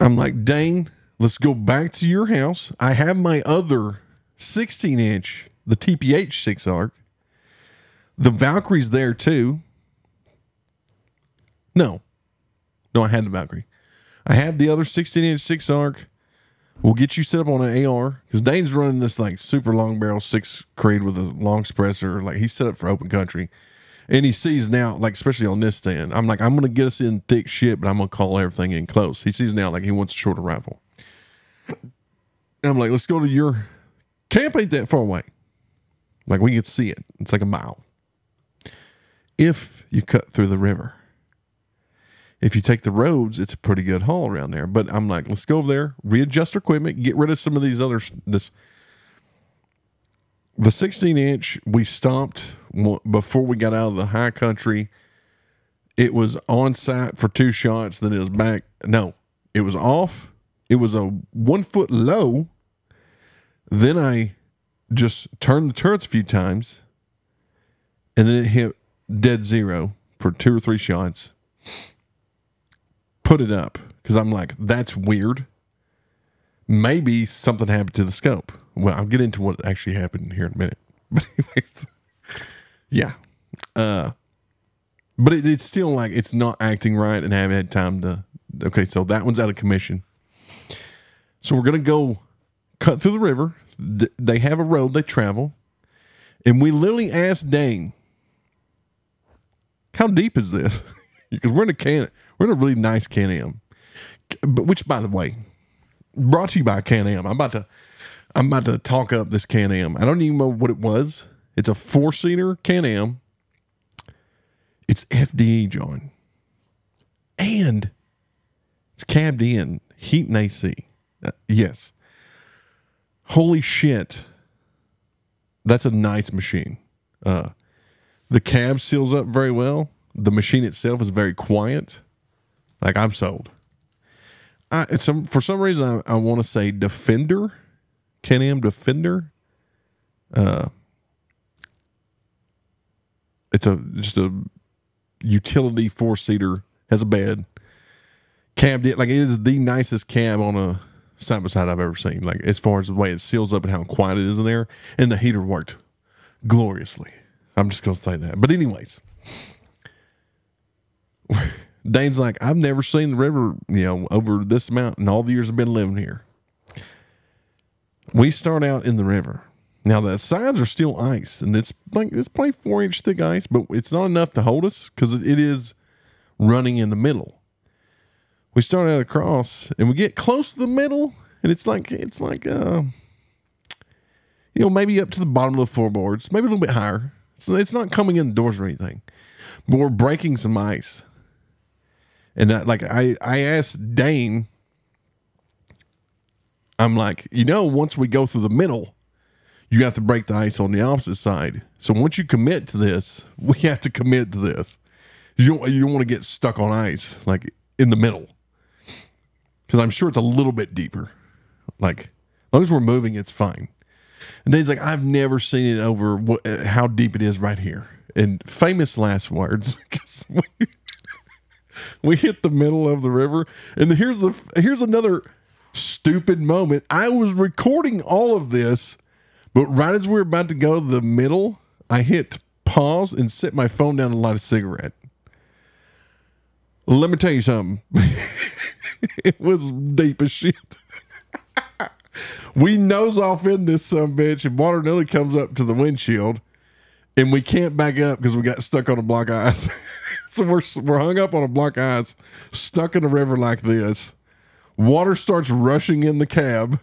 I'm like, Dane, let's go back to your house. I have my other 16 inch, the TPH six ARC. The Valkyrie's there too. No, no, I had the Valkyrie. I have the other 16 inch six arc. We'll get you set up on an AR because Dane's running this like super long barrel six Creed with a long suppressor. Like he's set up for open country, and he sees now, like especially on this stand, I'm like, I'm gonna get us in thick shit, but I'm gonna call everything in close. He sees now like he wants a shorter rifle. I'm like, let's go to your camp. Ain't that far away? Like we can see it. It's like a mile. If you cut through the river if you take the roads, it's a pretty good haul around there. But I'm like, let's go over there, readjust our equipment, get rid of some of these other this. The 16 inch we stopped before we got out of the high country. It was on site for two shots, then it was back. No, it was off. It was a one foot low. Then I just turned the turrets a few times, and then it hit dead zero for two or three shots. Put it up because I'm like, that's weird. Maybe something happened to the scope. Well, I'll get into what actually happened here in a minute. But anyways, yeah. Uh, but it, it's still like it's not acting right and I haven't had time to. Okay, so that one's out of commission. So we're gonna go cut through the river. They have a road they travel, and we literally asked Dane, "How deep is this?" because we're in a can, we're in a really nice Can Am, which, by the way, brought to you by Can Am. I'm about to, I'm about to talk up this Can Am. I don't even know what it was. It's a four seater Can Am. It's FDE, John, and it's cabbed in heat and AC. Uh, yes. Holy shit. That's a nice machine. Uh, the cab seals up very well. The machine itself is very quiet. Like I'm sold. I for some reason I, I want to say Defender, Can Am Defender. Uh, it's a just a utility four seater has a bed. Cab like it is the nicest cab on a side by side I've ever seen. Like as far as the way it seals up and how quiet it is in there, and the heater worked gloriously. I'm just gonna say that. But anyways, Dane's like, I've never seen the river, you know, over this amount in all the years I've been living here. We start out in the river. Now the sides are still ice, and it's like it's probably four inch thick ice, but it's not enough to hold us because it is running in the middle. We start out across, and we get close to the middle, and it's like it's like uh, you know, maybe up to the bottom of the floorboards, maybe a little bit higher. So it's not coming in the doors or anything, but we're breaking some ice. And that, like I, I asked Dane, I'm like, you know, once we go through the middle, you have to break the ice on the opposite side. So once you commit to this, we have to commit to this. You don't, you don't want to get stuck on ice like in the middle, because I'm sure it's a little bit deeper. Like, as long as we're moving, it's fine. And Dave's like, I've never seen it over how deep it is right here. And famous last words, 'cause we, we hit the middle of the river, and here's the here's another stupid moment. I was recording all of this, but right as we're about to go to the middle, I hit pause and set my phone down and light a cigarette. Let me tell you something. it was deep as shit. we nose off in this some bitch, and water nearly comes up to the windshield, and we can't back up because we got stuck on a block of ice. so we're we're hung up on a block of ice, stuck in a river like this. Water starts rushing in the cab.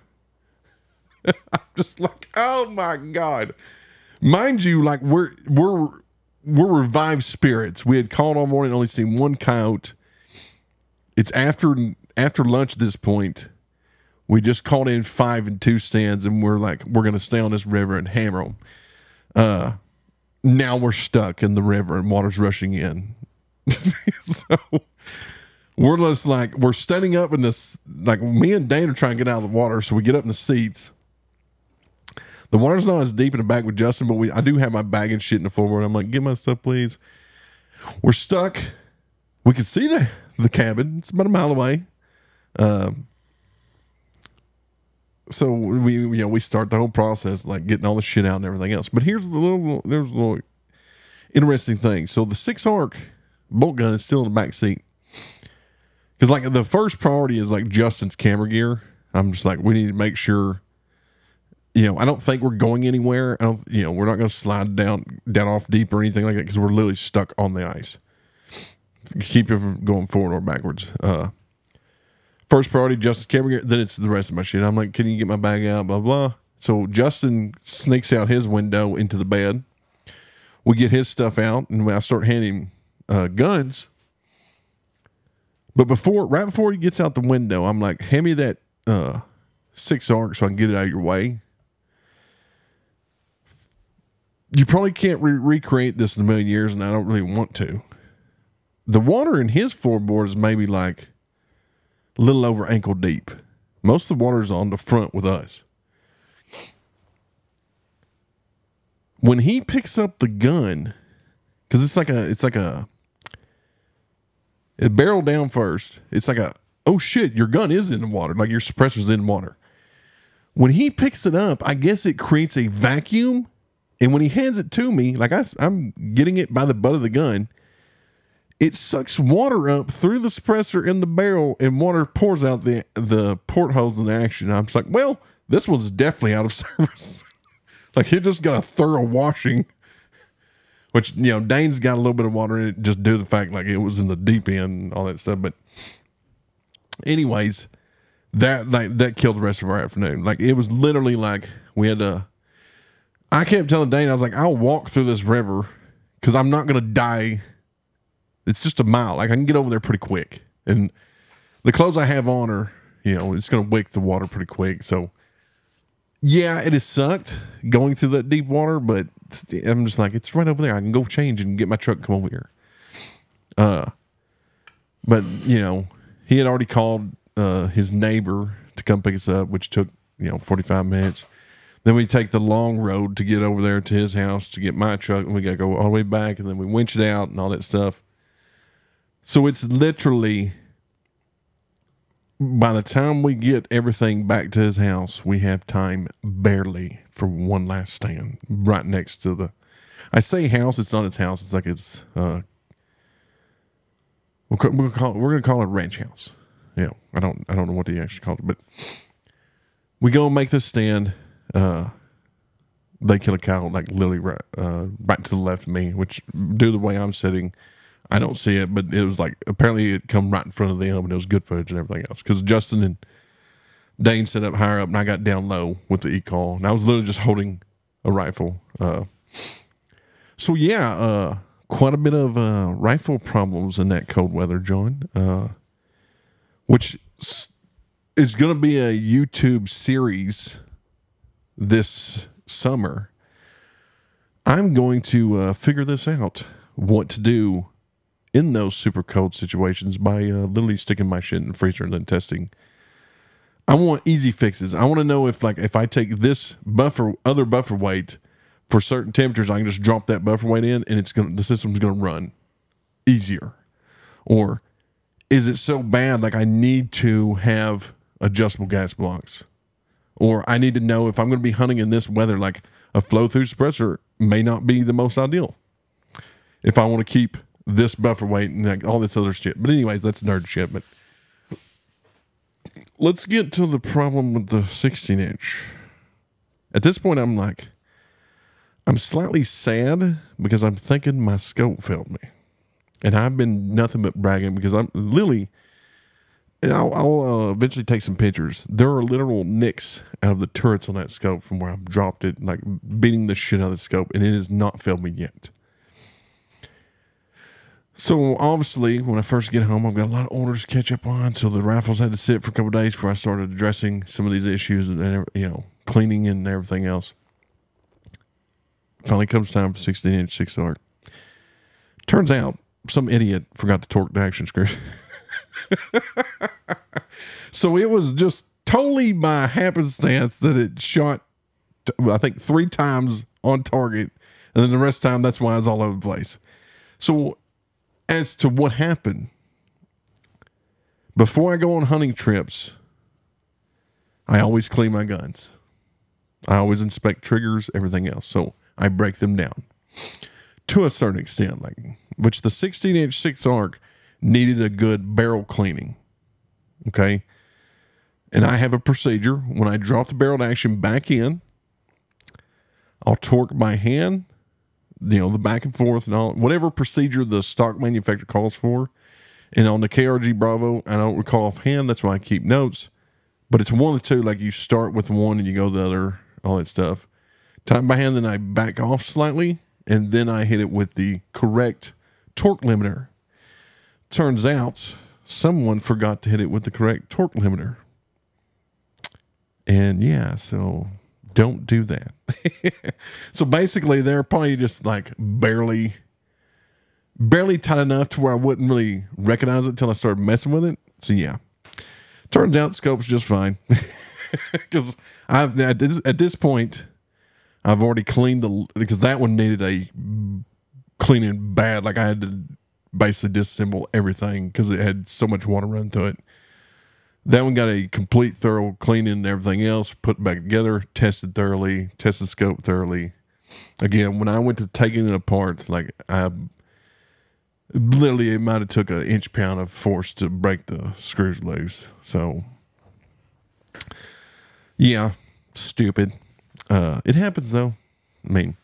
I'm just like, oh my god! Mind you, like we're we're we're revived spirits. We had called all morning, only seen one coyote. It's after after lunch at this point. We just caught in five and two stands, and we're like, we're gonna stay on this river and hammer them. Uh, now we're stuck in the river and water's rushing in. so we're just like we're standing up in this like me and Dane are trying to get out of the water, so we get up in the seats. The water's not as deep in the back with Justin, but we I do have my bag and shit in the forward. I'm like, get my stuff, please. We're stuck. We can see the the cabin. It's about a mile away. Um, so we you know we start the whole process like getting all the shit out and everything else. But here's the little there's a little interesting thing. So the six ARC bolt gun is still in the back seat because like the first priority is like Justin's camera gear. I'm just like we need to make sure. You know, I don't think we're going anywhere. I don't. You know, we're not going to slide down down off deep or anything like that because we're literally stuck on the ice. Keep it from going forward or backwards. Uh, First priority, Justin's camera gear. Then it's the rest of my shit. I'm like, can you get my bag out? Blah blah. So Justin sneaks out his window into the bed. We get his stuff out, and I start handing uh, guns. But before, right before he gets out the window, I'm like, hand me that uh, six ARC so I can get it out of your way. You probably can't re- recreate this in a million years, and I don't really want to. The water in his floorboard is maybe like a little over ankle deep. Most of the water is on the front with us. When he picks up the gun, because it's like a, it's like a, it barrel down first. It's like a, oh shit, your gun is in the water, like your suppressor's in water. When he picks it up, I guess it creates a vacuum. And when he hands it to me, like I, I'm getting it by the butt of the gun, it sucks water up through the suppressor in the barrel and water pours out the the portholes in the action. I'm just like, well, this one's definitely out of service. like it just got a thorough washing. Which, you know, Dane's got a little bit of water in it just due to the fact like it was in the deep end and all that stuff. But anyways, that like that killed the rest of our afternoon. Like it was literally like we had to I kept telling Dane, I was like, I'll walk through this river because I'm not gonna die it's just a mile. Like I can get over there pretty quick. And the clothes I have on are, you know, it's going to wick the water pretty quick. So, yeah, it has sucked going through that deep water, but I'm just like, it's right over there. I can go change and get my truck come over here. Uh, but you know, he had already called uh, his neighbor to come pick us up, which took you know 45 minutes. Then we take the long road to get over there to his house to get my truck, and we got to go all the way back, and then we winch it out and all that stuff. So it's literally by the time we get everything back to his house, we have time barely for one last stand right next to the. I say house, it's not his house. It's like it's. Uh, we'll, we'll call, we're gonna call it ranch house. Yeah, I don't I don't know what he actually called it, but we go and make this stand. Uh, they kill a cow like literally right, uh, to the left of me, which due to the way I'm sitting I don't see it, but it was like apparently it come right in front of them, and it was good footage and everything else. Because Justin and Dane set up higher up, and I got down low with the e call, and I was literally just holding a rifle. Uh, so yeah, uh, quite a bit of uh, rifle problems in that cold weather, John. Uh, which is going to be a YouTube series this summer. I'm going to uh, figure this out what to do in those super cold situations by uh, literally sticking my shit in the freezer and then testing. I want easy fixes. I want to know if like if I take this buffer other buffer weight for certain temperatures, I can just drop that buffer weight in and it's gonna the system's gonna run easier. Or is it so bad like I need to have adjustable gas blocks? Or I need to know if I'm gonna be hunting in this weather, like a flow through suppressor may not be the most ideal. If I want to keep this buffer weight and like all this other shit. But anyways, that's nerd shit. But let's get to the problem with the 16 inch. At this point, I'm like, I'm slightly sad because I'm thinking my scope failed me, and I've been nothing but bragging because I'm literally. And I'll, I'll uh, eventually take some pictures. There are literal nicks out of the turrets on that scope from where I've dropped it, like beating the shit out of the scope, and it has not failed me yet. So obviously, when I first get home, I've got a lot of orders to catch up on. So the rifles had to sit for a couple days before I started addressing some of these issues and you know cleaning and everything else. Finally comes time for 16 inch six ARC. Turns out some idiot forgot to torque the action screw. so it was just totally by happenstance that it shot, I think, three times on target, and then the rest of the time that's why it's all over the place. So as to what happened. Before I go on hunting trips, I always clean my guns. I always inspect triggers, everything else. So I break them down to a certain extent, like which the 16 inch six ARC needed a good barrel cleaning. Okay. And I have a procedure when I drop the barrel to action back in, I'll torque by hand you know, the back and forth and all whatever procedure the stock manufacturer calls for. And on the KRG Bravo, I don't recall offhand. That's why I keep notes. But it's one of the two. Like you start with one and you go the other, all that stuff. Time by hand, then I back off slightly, and then I hit it with the correct torque limiter. Turns out someone forgot to hit it with the correct torque limiter. And yeah, so don't do that. so basically, they're probably just like barely barely tight enough to where I wouldn't really recognize it until I started messing with it. So yeah, turns out scope's just fine because I've at this, at this point I've already cleaned the because that one needed a cleaning bad. Like I had to basically disassemble everything because it had so much water run through it. That one got a complete thorough cleaning and everything else, put back together, tested thoroughly, tested scope thoroughly. Again, when I went to taking it apart, like I literally it might have took an inch pound of force to break the screws loose. So yeah, stupid. Uh, it happens though. I mean,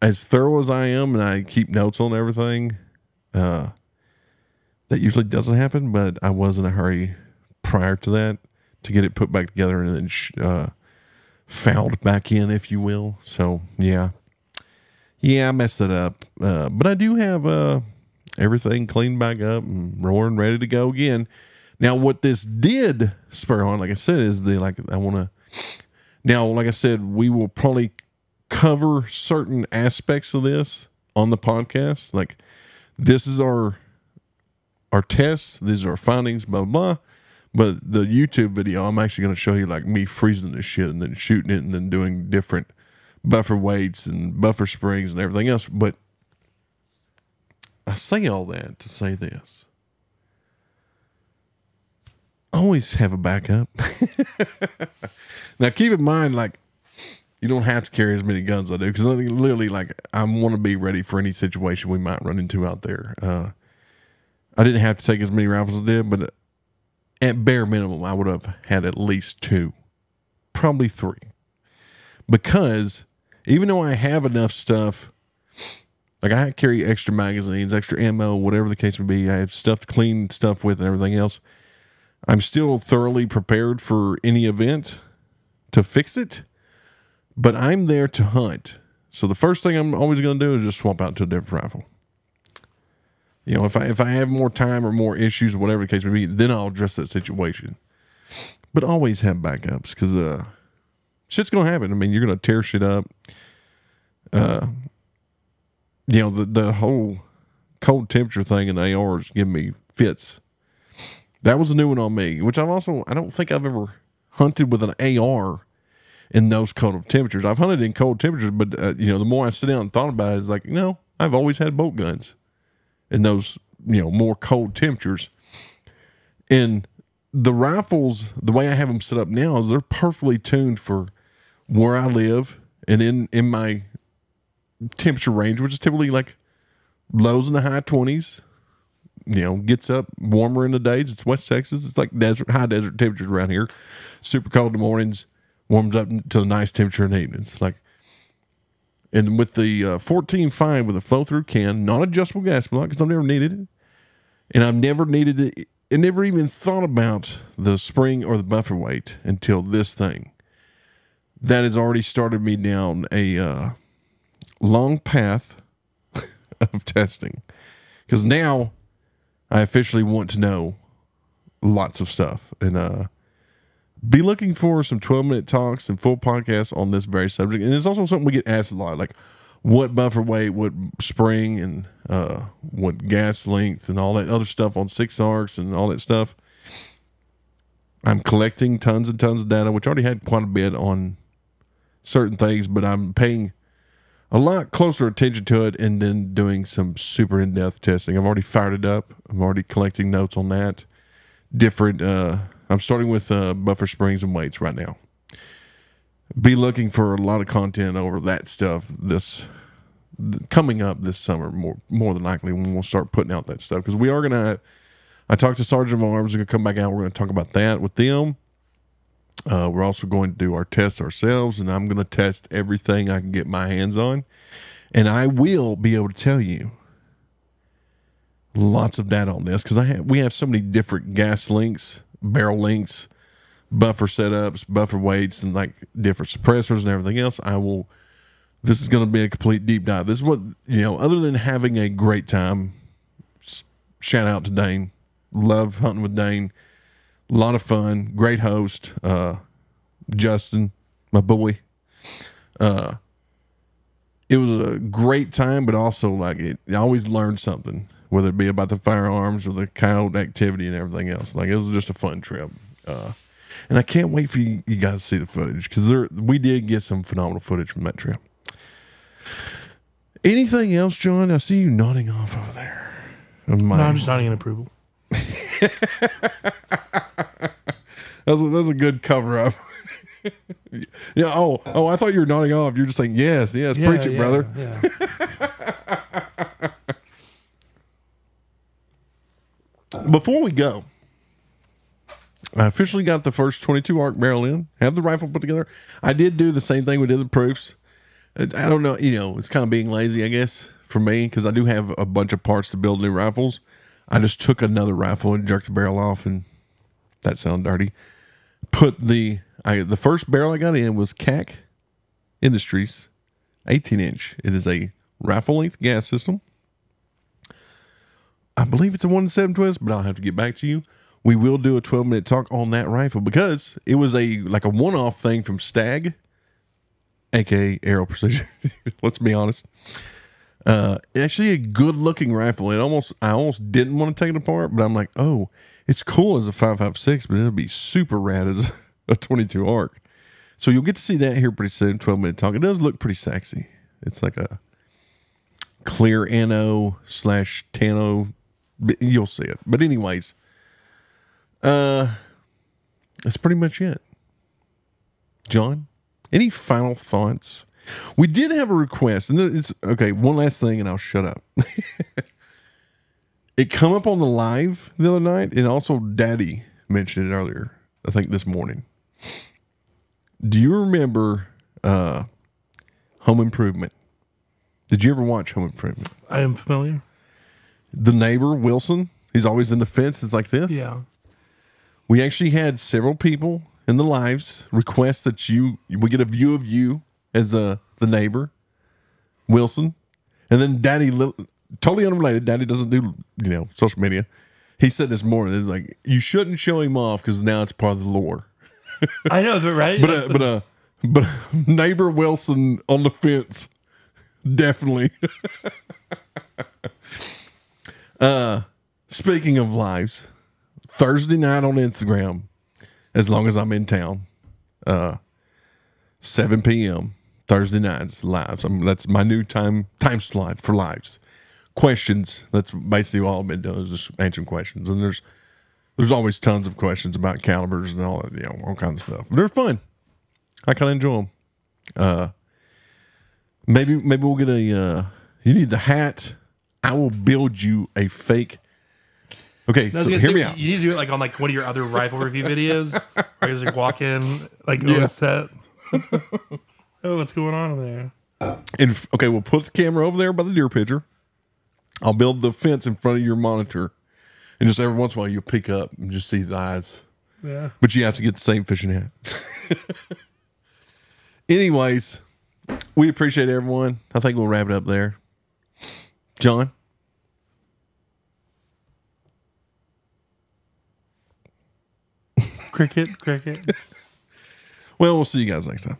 as thorough as I am, and I keep notes on everything, uh, that usually doesn't happen. But I was in a hurry prior to that to get it put back together and then uh, fouled back in, if you will. So yeah, yeah, I messed it up. Uh, but I do have uh, everything cleaned back up and roaring, ready to go again. Now, what this did spur on, like I said, is the like I want to. Now, like I said, we will probably cover certain aspects of this on the podcast. Like this is our our tests, these are our findings, blah blah. blah. But the YouTube video, I'm actually going to show you like me freezing this shit and then shooting it and then doing different buffer weights and buffer springs and everything else. But I say all that to say this. Always have a backup. now keep in mind, like you don't have to carry as many guns as I do because literally, like, I want to be ready for any situation we might run into out there. Uh, I didn't have to take as many rifles as I did, but at bare minimum, I would have had at least two, probably three, because even though I have enough stuff, like I carry extra magazines, extra ammo, whatever the case may be, I have stuff to clean stuff with and everything else. I'm still thoroughly prepared for any event to fix it but I'm there to hunt. So the first thing I'm always going to do is just swap out to a different rifle. You know, if I if I have more time or more issues, or whatever the case may be, then I'll address that situation. But always have backups because uh, shit's gonna happen. I mean, you're gonna tear shit up. Uh, you know the the whole cold temperature thing in ARs give me fits. That was a new one on me, which I've also I don't think I've ever hunted with an AR in those cold temperatures. I've hunted in cold temperatures, but uh, you know, the more I sit down and thought about it, it's like you know, I've always had bolt guns in those you know more cold temperatures, and the rifles, the way I have them set up now, is they're perfectly tuned for where I live and in in my temperature range, which is typically like lows in the high twenties. You know, gets up warmer in the days. It's West Texas. It's like desert, high desert temperatures around here. Super cold in the mornings warms up to a nice temperature in the evenings. Like, and with the uh, 14.5 with a flow through can, non adjustable gas block, because I've never needed it. And I've never needed it, and never even thought about the spring or the buffer weight until this thing. That has already started me down a uh, long path of testing. Because now I officially want to know lots of stuff. And, uh, be looking for some 12 minute talks and full podcasts on this very subject. And it's also something we get asked a lot, like what buffer weight, what spring, and uh, what gas length, and all that other stuff on six ARCs and all that stuff. I'm collecting tons and tons of data, which I already had quite a bit on certain things, but I'm paying a lot closer attention to it and then doing some super in depth testing. I've already fired it up. I'm already collecting notes on that. Different uh, I'm starting with uh, buffer springs and weights right now. Be looking for a lot of content over that stuff this coming up this summer more more than likely when we'll start putting out that stuff because we are gonna. I talked to Sergeant of Arms. We're gonna come back out. We're gonna talk about that with them. Uh, we're also going to do our tests ourselves, and I'm going to test everything I can get my hands on. And I will be able to tell you lots of data on this because I have we have so many different gas links barrel lengths, buffer setups, buffer weights, and like different suppressors and everything else. I will. This is going to be a complete deep dive. This is what you know. Other than having a great time, shout out to Dane. Love hunting with Dane. A lot of fun. Great host. Uh, Justin, my boy. Uh, it was a great time, but also like it, I always learned something, whether it be about the firearms or the coyote activity and everything else. Like it was just a fun trip. Uh, and I can't wait for you, you guys to see the footage because there we did get some phenomenal footage from that trip. Anything else, John? I see you nodding off over there. My- No, I'm just nodding in approval. That was a, that was a good cover up. yeah. Oh, oh, I thought you were nodding off. You're just saying yes, yes. Preach it, yeah, brother. Yeah. Before we go, I officially got the first 22 ARC barrel in. Have the rifle put together. I did do the same thing we did the proofs. I don't know. You know, it's kind of being lazy, I guess, for me because I do have a bunch of parts to build new rifles. I just took another rifle and jerked the barrel off, and that sounded dirty. Put the I the first barrel I got in was CAC Industries, 18 inch. It is a rifle length gas system. I believe it's a one seven twist, but I'll have to get back to you. We will do a 12 minute talk on that rifle because it was a like a one off thing from Stag, aka Aero Precision. Let's be honest. Uh, actually, a good looking rifle. It almost I almost didn't want to take it apart, but I'm like, oh, it's cool as a 556, but it'll be super rad as a 22 ARC. So you'll get to see that here pretty soon. 12 minute talk. It does look pretty sexy. It's like a clear NO slash Tano. You'll see it. But anyways, uh, that's pretty much it. John, any final thoughts? We did have a request, and it's okay. One last thing, and I'll shut up. it come up on the live the other night, and also Daddy mentioned it earlier. I think this morning. Do you remember uh, Home Improvement? Did you ever watch Home Improvement? I am familiar. The neighbor Wilson, he's always in the fence. Is like this. Yeah. We actually had several people in the lives request that you we get a view of you as a the neighbor, Wilson, and then Daddy, totally unrelated. Daddy doesn't do you know social media. He said this morning, it's like you shouldn't show him off because now it's part of the lore. I know, but right? But uh, but uh, but neighbor Wilson on the fence, definitely. uh, speaking of lives, Thursday night on Instagram, as long as I'm in town, uh, 7 p.m. Thursday nights lives. i that's my new time time slot for lives. Questions. That's basically all I've been doing is just answering questions. And there's there's always tons of questions about calibers and all that, you know, all kinds of stuff. But they're fun. I kind of enjoy them. Uh, maybe maybe we'll get a. Uh, you need the hat. I will build you a fake. Okay, so hear gonna me out. You need to do it like on like one of your other rifle review videos. Where you just like walk in, like on Yeah. set. oh, what's going on in there? And okay, we'll put the camera over there by the deer pitcher. I'll build the fence in front of your monitor, and just every once in a while you'll pick up and just see the eyes. Yeah. But you have to get the same fishing hat. Anyways, we appreciate everyone. I think we'll wrap it up there. John, Cricket, cricket. well, we'll see you guys next time.